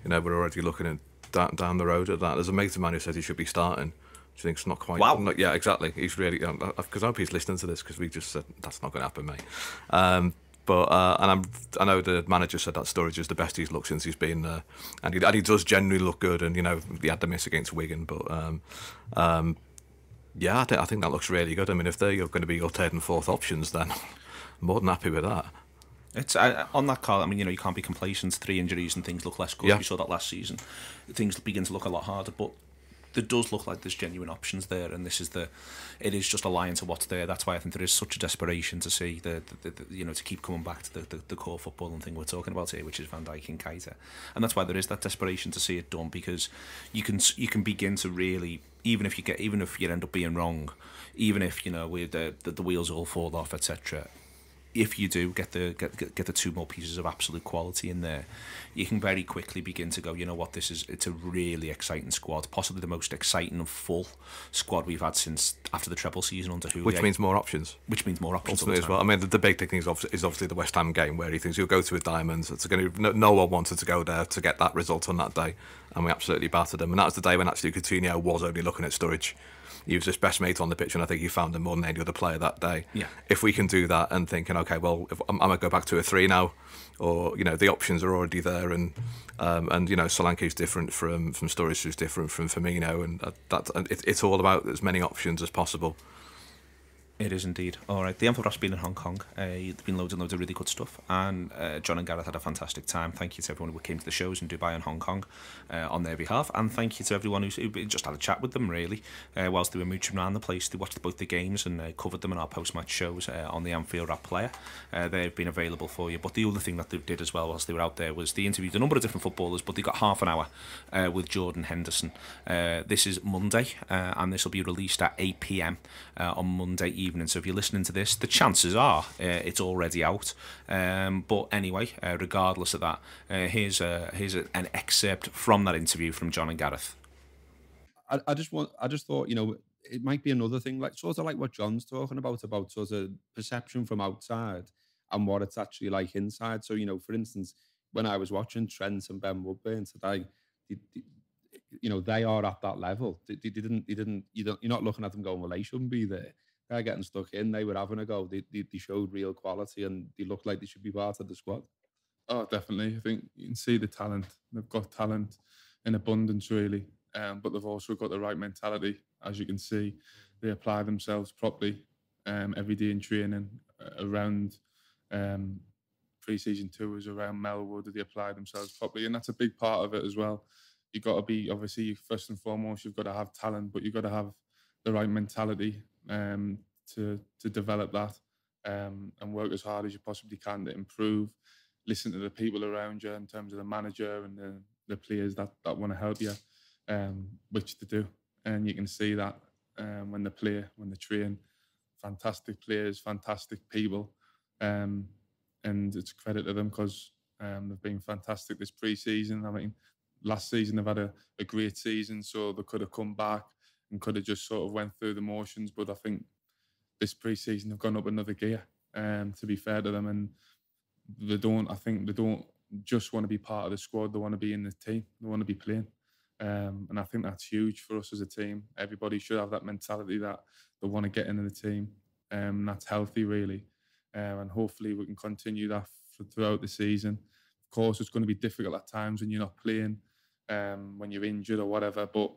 you know we're already looking at down, down the road at that. There's a mate of mine who says he should be starting do you think it's not quite? Wow. Not, yeah, exactly. He's really because I hope he's listening to this because we just said that's not going to happen, mate. Um, but uh, and I'm I know the manager said that Sturridge is the best he's looked since he's been there, and he, and he does generally look good. And you know he had the miss against Wigan, but um, um, yeah, I, th- I think that looks really good. I mean, if they're going to be your third and fourth options, then more than happy with that. It's uh, on that call. I mean, you know, you can't be complacent. Three injuries and things look less good. Yeah. We saw that last season. Things begin to look a lot harder, but there does look like there's genuine options there, and this is the, it is just a line to what's there. That's why I think there is such a desperation to see the, the, the you know, to keep coming back to the, the, the core football and thing we're talking about here, which is Van Dijk and Keita, and that's why there is that desperation to see it done because you can you can begin to really, even if you get, even if you end up being wrong, even if you know with the, the the wheels all fall off, etc if you do get the get, get the two more pieces of absolute quality in there, you can very quickly begin to go. You know what? This is it's a really exciting squad, possibly the most exciting and full squad we've had since after the treble season under who Which means more options. Which means more options as well. I mean, the, the big thing is obviously, is obviously the West Ham game where he thinks he'll go to with diamonds It's going to no, no one wanted to go there to get that result on that day, and we absolutely battered them. And that was the day when actually Coutinho was only looking at storage. He was his best mate on the pitch, and I think he found him more than any other player that day. Yeah. If we can do that and thinking, okay, well, if, I'm, I'm gonna go back to a three now, or you know, the options are already there, and um, and you know, Solanke is different from from Sturridge, who's different from Firmino, and that, that and it, it's all about as many options as possible. It is indeed. All right. The Anfield been in Hong Kong. Uh, there's been loads and loads of really good stuff. And uh, John and Gareth had a fantastic time. Thank you to everyone who came to the shows in Dubai and Hong Kong uh, on their behalf. And thank you to everyone who, just had a chat with them, really, uh, whilst they were mooching around the place. They watched both the games and uh, covered them in our post match shows uh, on the Anfield Wrap Player. Uh, they've been available for you. But the other thing that they did as well whilst they were out there was they interviewed a number of different footballers, but they got half an hour uh, with Jordan Henderson. Uh, this is Monday, uh, and this will be released at 8 pm uh, on Monday evening. So if you're listening to this, the chances are uh, it's already out. Um, but anyway, uh, regardless of that, uh, here's a, here's a, an excerpt from that interview from John and Gareth. I, I just want I just thought, you know, it might be another thing, like sort of like what John's talking about, about sort of perception from outside and what it's actually like inside. So, you know, for instance, when I was watching Trent and Ben Woodburn today, they, you know, they are at that level. They, they didn't, they didn't, you don't, you're not looking at them going, well, they shouldn't be there. They're getting stuck in. They were having a go. They, they, they showed real quality and they looked like they should be part of the squad. Oh, definitely. I think you can see the talent. They've got talent in abundance, really. Um, but they've also got the right mentality. As you can see, they apply themselves properly um, every day in training uh, around um, pre-season tours around Melwood. They apply themselves properly, and that's a big part of it as well. You've got to be obviously first and foremost. You've got to have talent, but you've got to have the right mentality um, to to develop that um, and work as hard as you possibly can to improve. Listen to the people around you in terms of the manager and the, the players that, that want to help you, um, which to do. And you can see that um, when they play, when they train. Fantastic players, fantastic people. Um, and it's credit to them because um, they've been fantastic this pre-season. I mean, last season they've had a, a great season, so they could have come back and could have just sort of went through the motions. But I think this pre-season they've gone up another gear. Um, to be fair to them, and they don't. I think they don't just want to be part of the squad. They want to be in the team. They want to be playing. Um, and I think that's huge for us as a team. Everybody should have that mentality that they want to get into the team. Um, that's healthy, really. Um, and hopefully we can continue that for, throughout the season. Of course, it's going to be difficult at times when you're not playing, um, when you're injured or whatever. But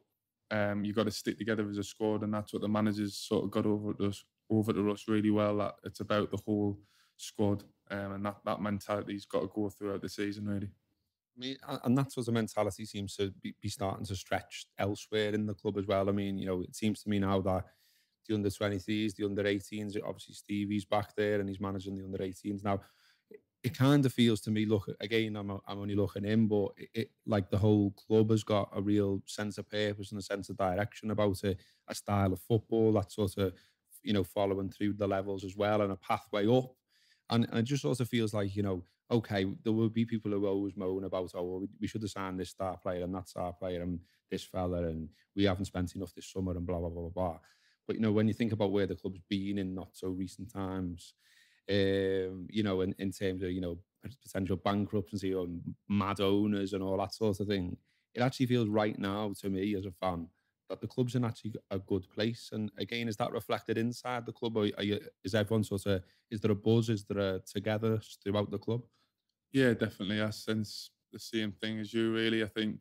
um, you've got to stick together as a squad, and that's what the managers sort of got over to us, over to us really well. That it's about the whole squad, um, and that that mentality's got to go throughout the season, really. I mean, and that sort of mentality seems to be, be starting to stretch elsewhere in the club as well. I mean, you know, it seems to me now that the under 23s, the under 18s, obviously Stevie's back there and he's managing the under 18s now. It kind of feels to me, look again, I'm, I'm only looking in, but it, it, like the whole club has got a real sense of purpose and a sense of direction about it, a style of football that sort of, you know, following through the levels as well and a pathway up. And, and it just also feels like, you know, okay, there will be people who always moan about, oh, well, we should have signed this star player and that star player and this fella, and we haven't spent enough this summer and blah, blah, blah, blah, blah. But, you know, when you think about where the club's been in not so recent times, um, you know, in, in terms of, you know, potential bankruptcy or mad owners and all that sort of thing, it actually feels right now to me as a fan that the club's in actually a good place. And again, is that reflected inside the club? Or you, is everyone sort of, is there a buzz? Is there a together throughout the club? Yeah, definitely. I sense the same thing as you. Really, I think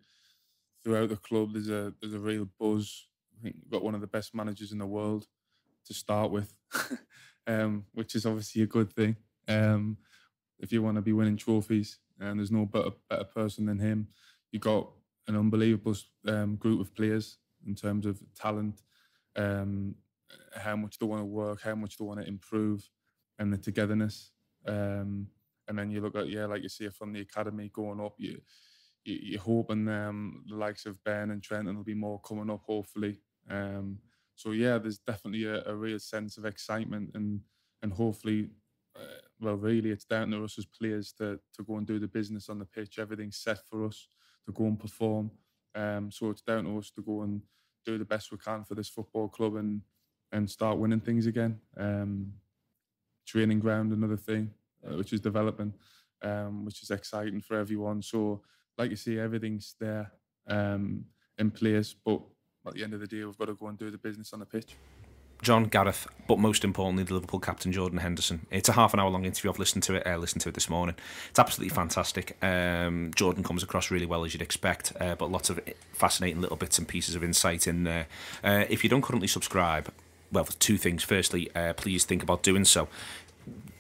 throughout the club there's a there's a real buzz. I think we've got one of the best managers in the world to start with, um, which is obviously a good thing. Um, if you want to be winning trophies, and there's no better better person than him. You got an unbelievable um, group of players in terms of talent, um, how much they want to work, how much they want to improve, and the togetherness. Um, and then you look at yeah, like you see from the academy going up. You, you you're hoping um, the likes of Ben and Trent and there'll be more coming up, hopefully. Um, so yeah, there's definitely a, a, real sense of excitement and and hopefully, uh, well, really, it's down to us as players to to go and do the business on the pitch. Everything's set for us to go and perform. Um, so it's down to us to go and do the best we can for this football club and and start winning things again. Um, training ground, another thing uh, which is developing, um, which is exciting for everyone. So, like you see, everything's there um, in place, but at the end of the day, we've got to go and do the business on the pitch. John Gareth, but most importantly, the Liverpool captain Jordan Henderson. It's a half an hour long interview. I've listened to it. Uh, listened to it this morning. It's absolutely fantastic. Um, Jordan comes across really well as you'd expect, uh, but lots of fascinating little bits and pieces of insight in there. Uh, if you don't currently subscribe, well, two things. Firstly, uh, please think about doing so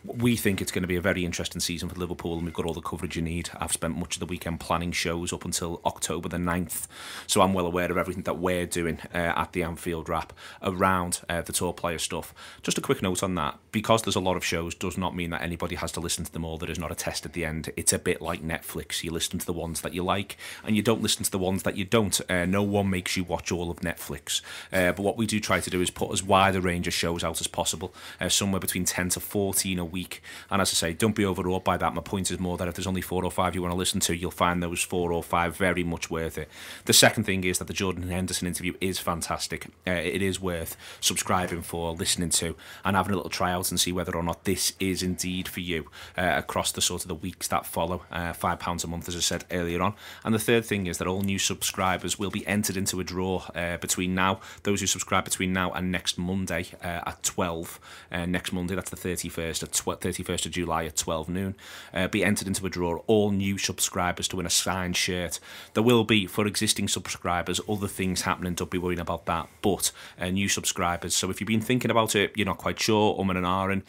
we think it's going to be a very interesting season for Liverpool and we've got all the coverage you need. I've spent much of the weekend planning shows up until October the 9th, so I'm well aware of everything that we're doing uh, at the Anfield Wrap around uh, the TAW player stuff. Just a quick note on that, because there's a lot of shows does not mean that anybody has to listen to them all. There is not a test at the end. It's a bit like Netflix. You listen to the ones that you like and you don't listen to the ones that you don't. Uh, no one makes you watch all of Netflix. Uh, but what we do try to do is put as wide a range of shows out as possible, uh, somewhere between 10 to 14 a week. And as I say, don't be overawed by that. My point is more that if there's only four or five you want to listen to, you'll find those four or five very much worth it. The second thing is that the Jordan Henderson interview is fantastic. Uh, it is worth subscribing for, listening to, and having a little try out and see whether or not this is indeed for you uh, across the sort of the weeks that follow. Uh, Five pounds a month, as I said earlier on. And the third thing is that all new subscribers will be entered into a draw uh, between now, those who subscribe between now and next Monday uh, at 12. Uh, next Monday, that's the 31st at 31st of July at 12 noon. Uh, be entered into a draw. All new subscribers to win a signed shirt. There will be for existing subscribers other things happening. Don't be worrying about that. But uh, new subscribers. So if you've been thinking about it, you're not quite sure, um and an ahhing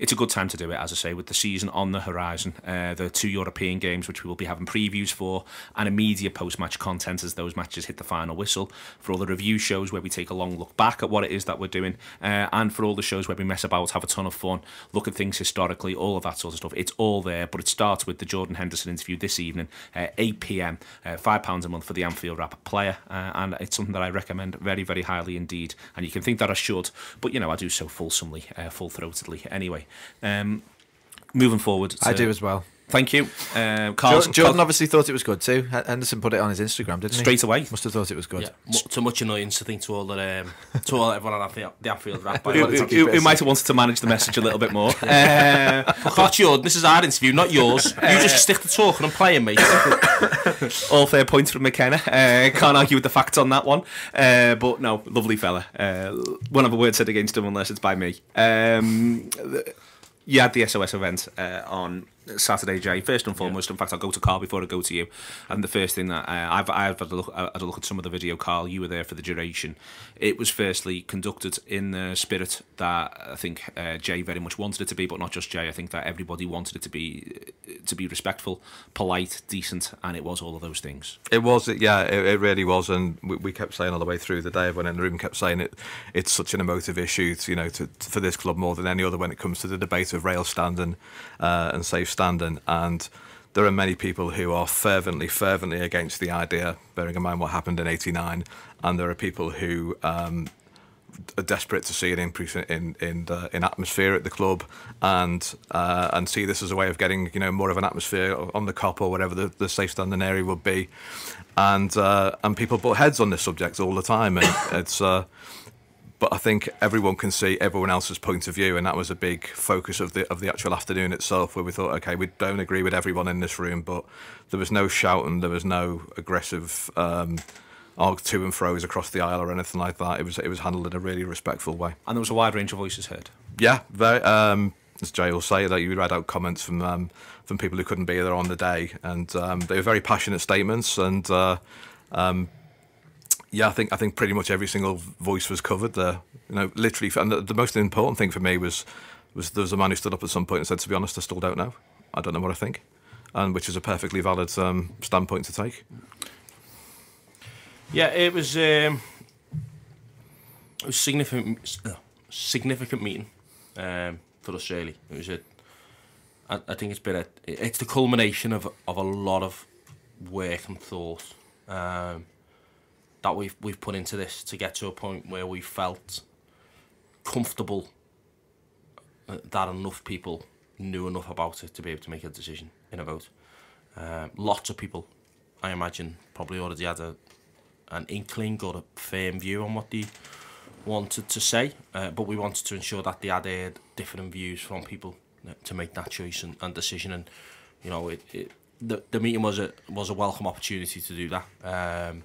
it's a good time to do it, as I say, with the season on the horizon. Uh, the two European games, which we will be having previews for, and immediate post-match content as those matches hit the final whistle. For all the review shows where we take a long look back at what it is that we're doing, uh, and for all the shows where we mess about, have a ton of fun, look at things historically, all of that sort of stuff. It's all there, but it starts with the Jordan Henderson interview this evening, uh, 8 p.m. Uh, Five pounds a month for the Anfield Wrap player, uh, and it's something that I recommend very, very highly indeed. And you can think that I should, but you know I do so fulsomely, uh, full-throatedly. Anyway. Um, moving forward, I do as well. Thank you, uh, Jordan, Karl. Obviously thought it was good too. Henderson put it on his Instagram, didn't he? Straight away. Must have thought it was good. Yeah, mu- to much annoyance, I think, to all the um, to all everyone on the, the Anfield Wrap. who, who, who- who might have wanted to manage the message a little bit more. Uh, Fuck Jordan, this is our interview, not yours. You just stick to talking and playing, mate. all fair points from McKenna. Uh, can't argue with the facts on that one. Uh, but no, lovely fella. Uh, one of a word said against him unless it's by me. Um, the- you had the SOS event uh, on Saturday, Jay. First and foremost, in fact, I'll go to Karl before I go to you. And the first thing that uh, I've, I've had, a look, had a look at some of the video, Karl. You were there for the duration. It was firstly conducted in the spirit that I think uh, Jay very much wanted it to be, but not just Jay. I think that everybody wanted it to be to be respectful, polite, decent, and it was all of those things. It was, yeah, it, it really was, and we, we kept saying all the way through the day. Everyone in the room kept saying it. It's such an emotive issue, to, you know, to, for this club more than any other when it comes to the debate of rail standing uh, and safe standing. And there are many people who are fervently, fervently against the idea, bearing in mind what happened in '89, and there are people who. Um, are desperate to see an increase in in in, atmosphere at the club, and uh, and see this as a way of getting you know more of an atmosphere on the Kop or whatever the, the safe standing area would be, and uh, and people butt heads on this subject all the time, and it's. But I think everyone can see everyone else's point of view, and that was a big focus of the of the actual afternoon itself, where we thought, okay, we don't agree with everyone in this room, but there was no shouting, there was no aggressive um, arg to and fro's across the aisle or anything like that. It was it was handled in a really respectful way. And there was a wide range of voices heard. Yeah, very. Um, as Jay will say, that you read out comments from um, from people who couldn't be there on the day, and um, they were very passionate statements. And uh, um, yeah, I think I think pretty much every single voice was covered there. You know, literally. And the, the most important thing for me was was there was a man who stood up at some point and said, "To be honest, I still don't know. I don't know what I think," and which is a perfectly valid um, standpoint to take. Yeah, it was um, it was significant uh, significant meeting um, for us really. It was a I, I think it's been a it's the culmination of of a lot of work and thought um, that we've we've put into this to get to a point where we felt comfortable uh, that enough people knew enough about it to be able to make a decision in a vote. Um, lots of people, I imagine, probably already had a an inkling or a firm view on what they wanted to say, uh, but we wanted to ensure that they had heard different views from people uh, to make that choice and, and decision. And you know, it, it the the meeting was a was a welcome opportunity to do that. Um,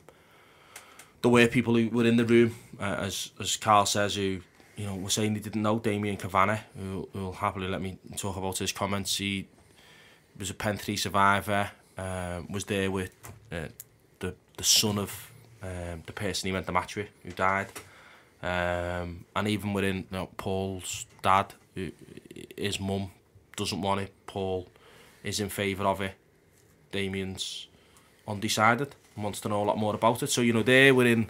there were people who were in the room, uh, as as Karl says, who you know were saying they didn't know Damien Cavani, who will happily let me talk about his comments. He was a Pen three survivor, uh, was there with uh, the the son of um, the person he went to match with, who died. Um, and even within you know, Paul's dad, who, his mum doesn't want it. Paul is in favour of it. Damien's undecided wants to know a lot more about it. So you know, there within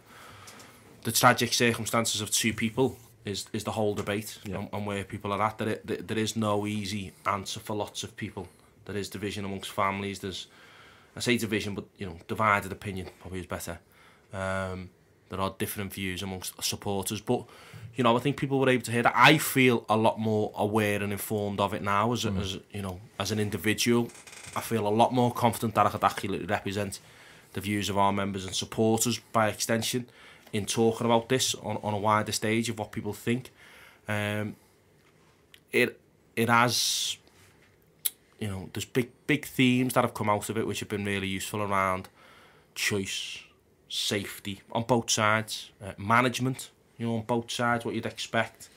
the tragic circumstances of two people is is the whole debate Yeah. and, and where people are at. That it, there is no easy answer for lots of people. There is division amongst families. There's I say division, but you know, divided opinion probably is better. Um, there are different views amongst supporters, but you know, I think people were able to hear that. I feel a lot more aware and informed of it now as, a, as you know, as an individual. I feel a lot more confident that I could actually represent the views of our members and supporters by extension in talking about this on, on a wider stage of what people think. Um, it it has, you know, there's big big themes that have come out of it which have been really useful around choice, safety on both sides, uh, management, you know, on both sides, what you'd expect.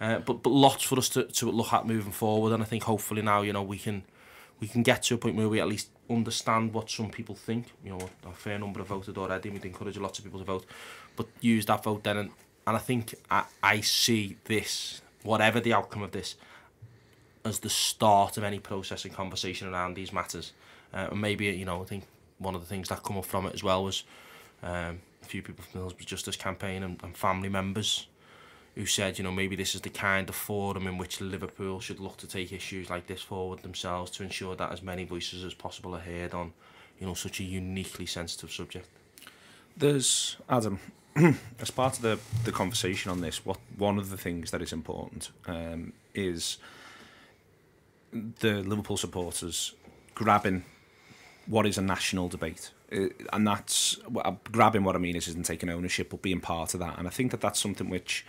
Uh, but but lots for us to, to look at moving forward, and I think hopefully now you know we can we can get to a point where we at least understand what some people think. You know, a fair number have voted already. We'd encourage lots of people to vote, but use that vote then. And, and I think I, I see this, whatever the outcome of this, as the start of any process and conversation around these matters. Uh, and maybe you know, I think one of the things that come up from it as well was um, a few people from the Hillsborough Justice Campaign and, and family members who said, you know, maybe this is the kind of forum in which Liverpool should look to take issues like this forward themselves to ensure that as many voices as possible are heard on, you know, such a uniquely sensitive subject. There's Adam. as part of the, the conversation on this, what one of the things that is important um, is the Liverpool supporters grabbing what is a national debate. Uh, and that's grabbing what I mean is isn't taking ownership but being part of that. And I think that that's something which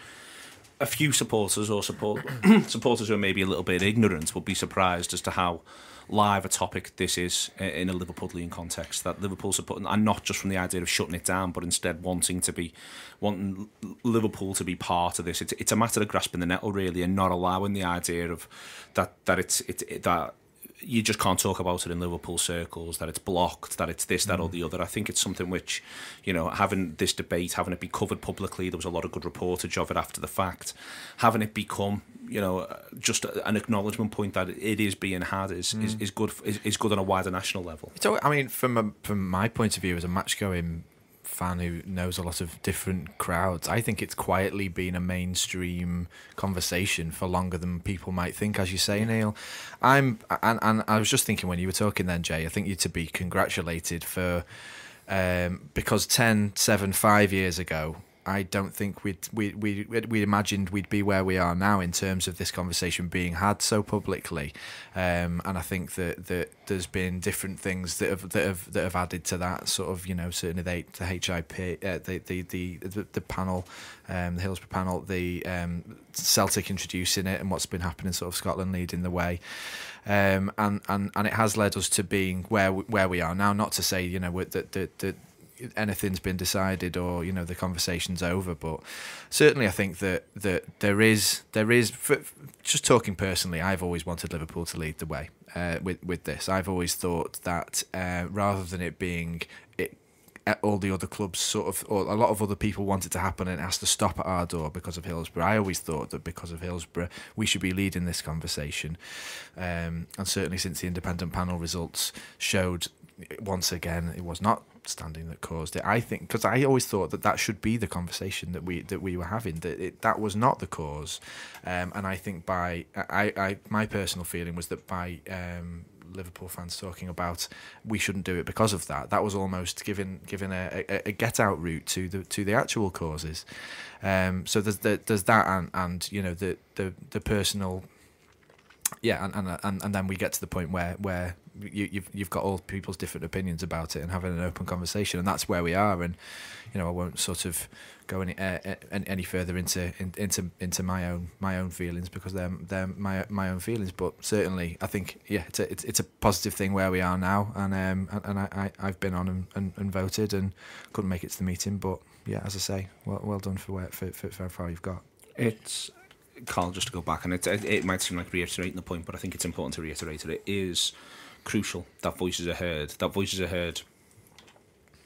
a few supporters or support supporters who are maybe a little bit ignorant will be surprised as to how live a topic this is in a Liverpudlian context. That Liverpool support and not just from the idea of shutting it down, but instead wanting to be wanting Liverpool to be part of this. It's it's a matter of grasping the nettle really and not allowing the idea of that that it's it, it that you just can't talk about it in Liverpool circles, that it's blocked, that it's this, that, or mm. the other. I think it's something which, you know, having this debate, having it be covered publicly, there was a lot of good reportage of it after the fact, having it become, you know, just an acknowledgement point that it is being had is, is, mm. is good is, is good on a wider national level. So I mean, from a, from my point of view as a match going fan who knows a lot of different crowds, I think it's quietly been a mainstream conversation for longer than people might think. As you say, Neil, I'm and and I was just thinking when you were talking then, Jay. I think you're to be congratulated for um, because 10, 7, 5 years ago. I don't think we'd we we we imagined we'd be where we are now in terms of this conversation being had so publicly, um, and I think that, that there's been different things that have that have that have added to that sort of you know certainly the, the HIP uh, the, the the the the panel, um, the Hillsborough panel, the um, Celtic introducing it and what's been happening sort of Scotland leading the way, um, and and and it has led us to being where we, where we are now. Not to say you know that that anything's been decided or you know the conversation's over but certainly i think that that there is there is for, just talking personally i've always wanted liverpool to lead the way uh, with with this i've always thought that uh, rather than it being it all the other clubs sort of or a lot of other people want it to happen and it has to stop at our door because of Hillsborough. I always thought that because of Hillsborough we should be leading this conversation um, and certainly since the independent panel results showed once again it was not standing that caused it I think because I always thought that that should be the conversation that we that we were having that it, that was not the cause um, and I think by I, I my personal feeling was that by um, Liverpool fans talking about we shouldn't do it because of that. That was almost giving giving a, a, a get out route to the to the actual causes. Um, so there's the, there's that and, and you know the the the personal. Yeah, and, and and and then we get to the point where where you, you've you've got all people's different opinions about it and having an open conversation, and that's where we are. And you know, I won't sort of go any uh, any further into in, into into my own my own feelings because they're they're my my own feelings. But certainly, I think yeah, it's a it's, it's a positive thing where we are now, and um and, I, I I've been on and, and, and voted and couldn't make it to the meeting, but yeah, as I say, well well done for where for, for, for how far you've got. It's Karl, just to go back, and it, it, it might seem like reiterating the point, but I think it's important to reiterate it. It is crucial that voices are heard. That voices are heard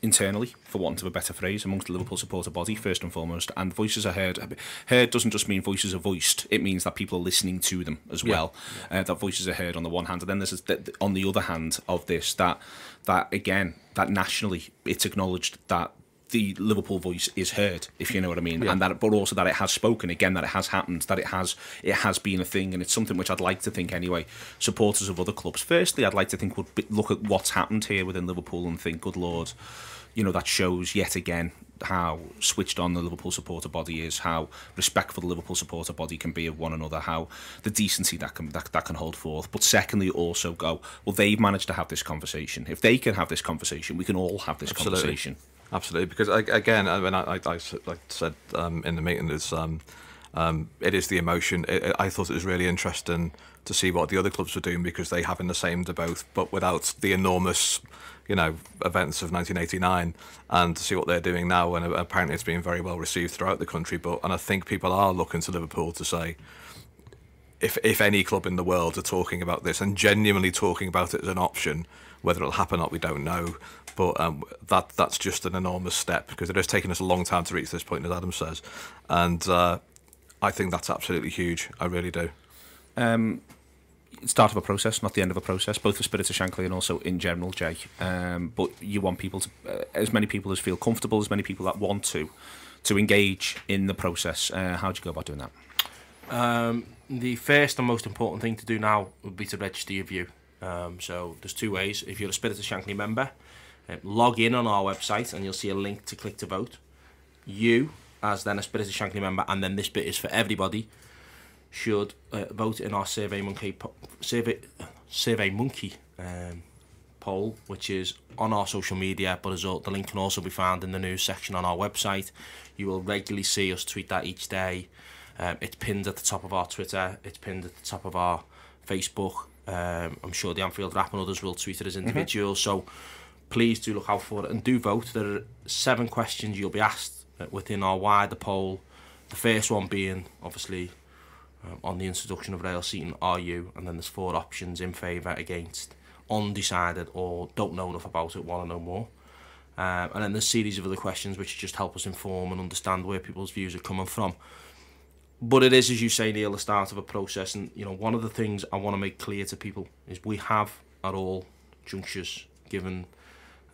internally, for want of a better phrase, amongst the Liverpool supporter body, first and foremost, and voices are heard. Heard doesn't just mean voices are voiced, it means that people are listening to them as well. Uh, that voices are heard on the one hand, and then there's on the other hand of this, that, that again, that nationally it's acknowledged that the Liverpool voice is heard, if you know what I mean, and that, but also that it has spoken again, that it has happened, that it has, it has been a thing, and it's something which I'd like to think anyway. Supporters of other clubs, firstly, I'd like to think would be, look at what's happened here within Liverpool and think, good lord, you know, that shows yet again how switched on the Liverpool supporter body is, how respectful the Liverpool supporter body can be of one another, how the decency that can that, that can hold forth. But secondly, also go well. They've managed to have this conversation. If they can have this conversation, we can all have this Absolutely. conversation. Absolutely, because again, I- when I, I, I like said um, in the meeting, um, um, it is the emotion. It, I thought it was really interesting to see what the other clubs were doing because they having the same to both, but without the enormous, you know, events of 1989, and to see what they're doing now. And apparently, it's been very well received throughout the country. But and I think people are looking to Liverpool to say, if if any club in the world are talking about this and genuinely talking about it as an option, whether it'll happen or not, we don't know. But um, that that's just an enormous step because it has taken us a long time to reach this point, as Adam says, and uh, I think that's absolutely huge. I really do. um, start of a process, not the end of a process, both for Spirit of Shankly and also in general, Jay. Um, but you want people to, uh, as many people as feel comfortable, as many people that want to, to engage in the process. Uh, how do you go about doing that? Um, the first and most important thing to do now would be to register your view. Um, so there's two ways. If you're a Spirit of Shankly member, uh, log in on our website and you'll see a link to click to vote. You, as then a Spirit of Shankly member, and then this bit is for everybody, should uh, vote in our Survey Monkey Survey Survey Monkey um, poll, which is on our social media, but as the link can also be found in the news section on our website. You will regularly see us tweet that each day. Um, it's pinned at the top of our Twitter. It's pinned at the top of our Facebook. Um, I'm sure the Anfield Wrap and others will tweet it as individuals. So please do look out for it and do vote. There are seven questions you'll be asked uh, within our wider poll. The first one being obviously um, on the introduction of rail seating, are you? And then there's four options in favour, against, undecided, or don't know enough about it, want to know more. Um, and then there's a series of other questions which just help us inform and understand where people's views are coming from. But it is, as you say, Neil, the start of a process. And, you know, one of the things I want to make clear to people is we have at all junctures given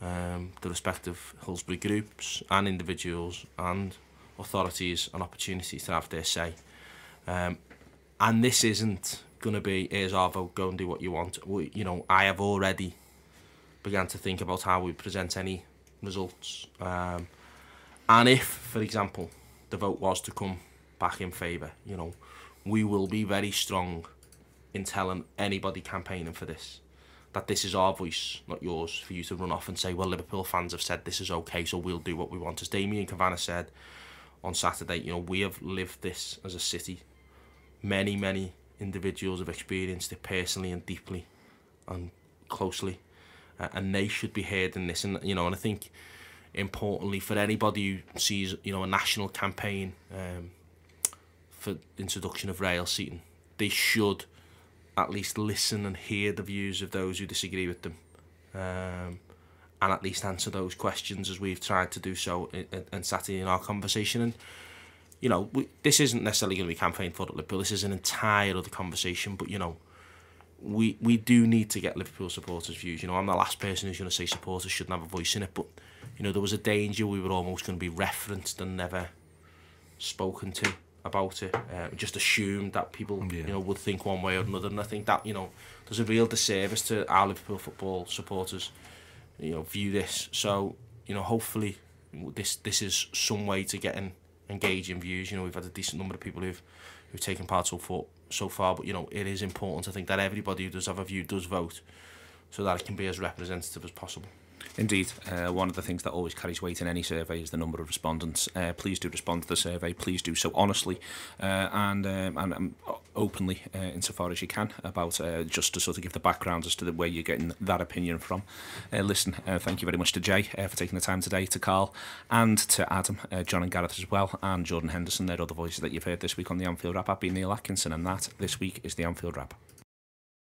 um, the respective Hillsborough groups and individuals and authorities an opportunity to have their say. Um, and this isn't going to be, here's our vote, go and do what you want. We, you know, I have already began to think about how we present any results. Um, and if, for example, the vote was to come back in favour, you know, we will be very strong in telling anybody campaigning for this that this is our voice, not yours, for you to run off and say, well, Liverpool fans have said this is okay, so we'll do what we want. As Damien Cavana said on Saturday, you know, we have lived this as a city. Many, many individuals have experienced it personally and deeply and closely, uh, and they should be heard in this. And you know, and I think importantly for anybody who sees, you know, a national campaign um, for introduction of rail seating, they should at least listen and hear the views of those who disagree with them, um, and at least answer those questions as we've tried to do so in Saturday in our conversation. And you know, we, this isn't necessarily going to be campaign for Liverpool. This is an entire other conversation. But you know, we we do need to get Liverpool supporters' views. You know, I'm the last person who's going to say supporters shouldn't have a voice in it, but you know, there was a danger we were almost going to be referenced and never spoken to about it. Uh, just assumed that people yeah. you know would think one way or another, and I think that you know there's a real disservice to our Liverpool football supporters. You know, view this. So you know, hopefully this this is some way to get in engaging views. You know, we've had a decent number of people who've who've taken part so far, so far. But you know, it is important. I think that everybody who does have a view does vote, so that it can be as representative as possible. Indeed, uh, one of the things that always carries weight in any survey is the number of respondents. Uh, please do respond to the survey. Please do so honestly uh, and, um, and um, openly, uh, insofar as you can, about uh, just to sort of give the background as to the, where you're getting that opinion from. Uh, listen, thank you very much to Jay for taking the time today, to Karl, and to Adam, John, and Gareth as well, and Jordan Henderson. They're other voices that you've heard this week on the Anfield Wrap. I've been Neil Atkinson, and that this week is the Anfield Wrap.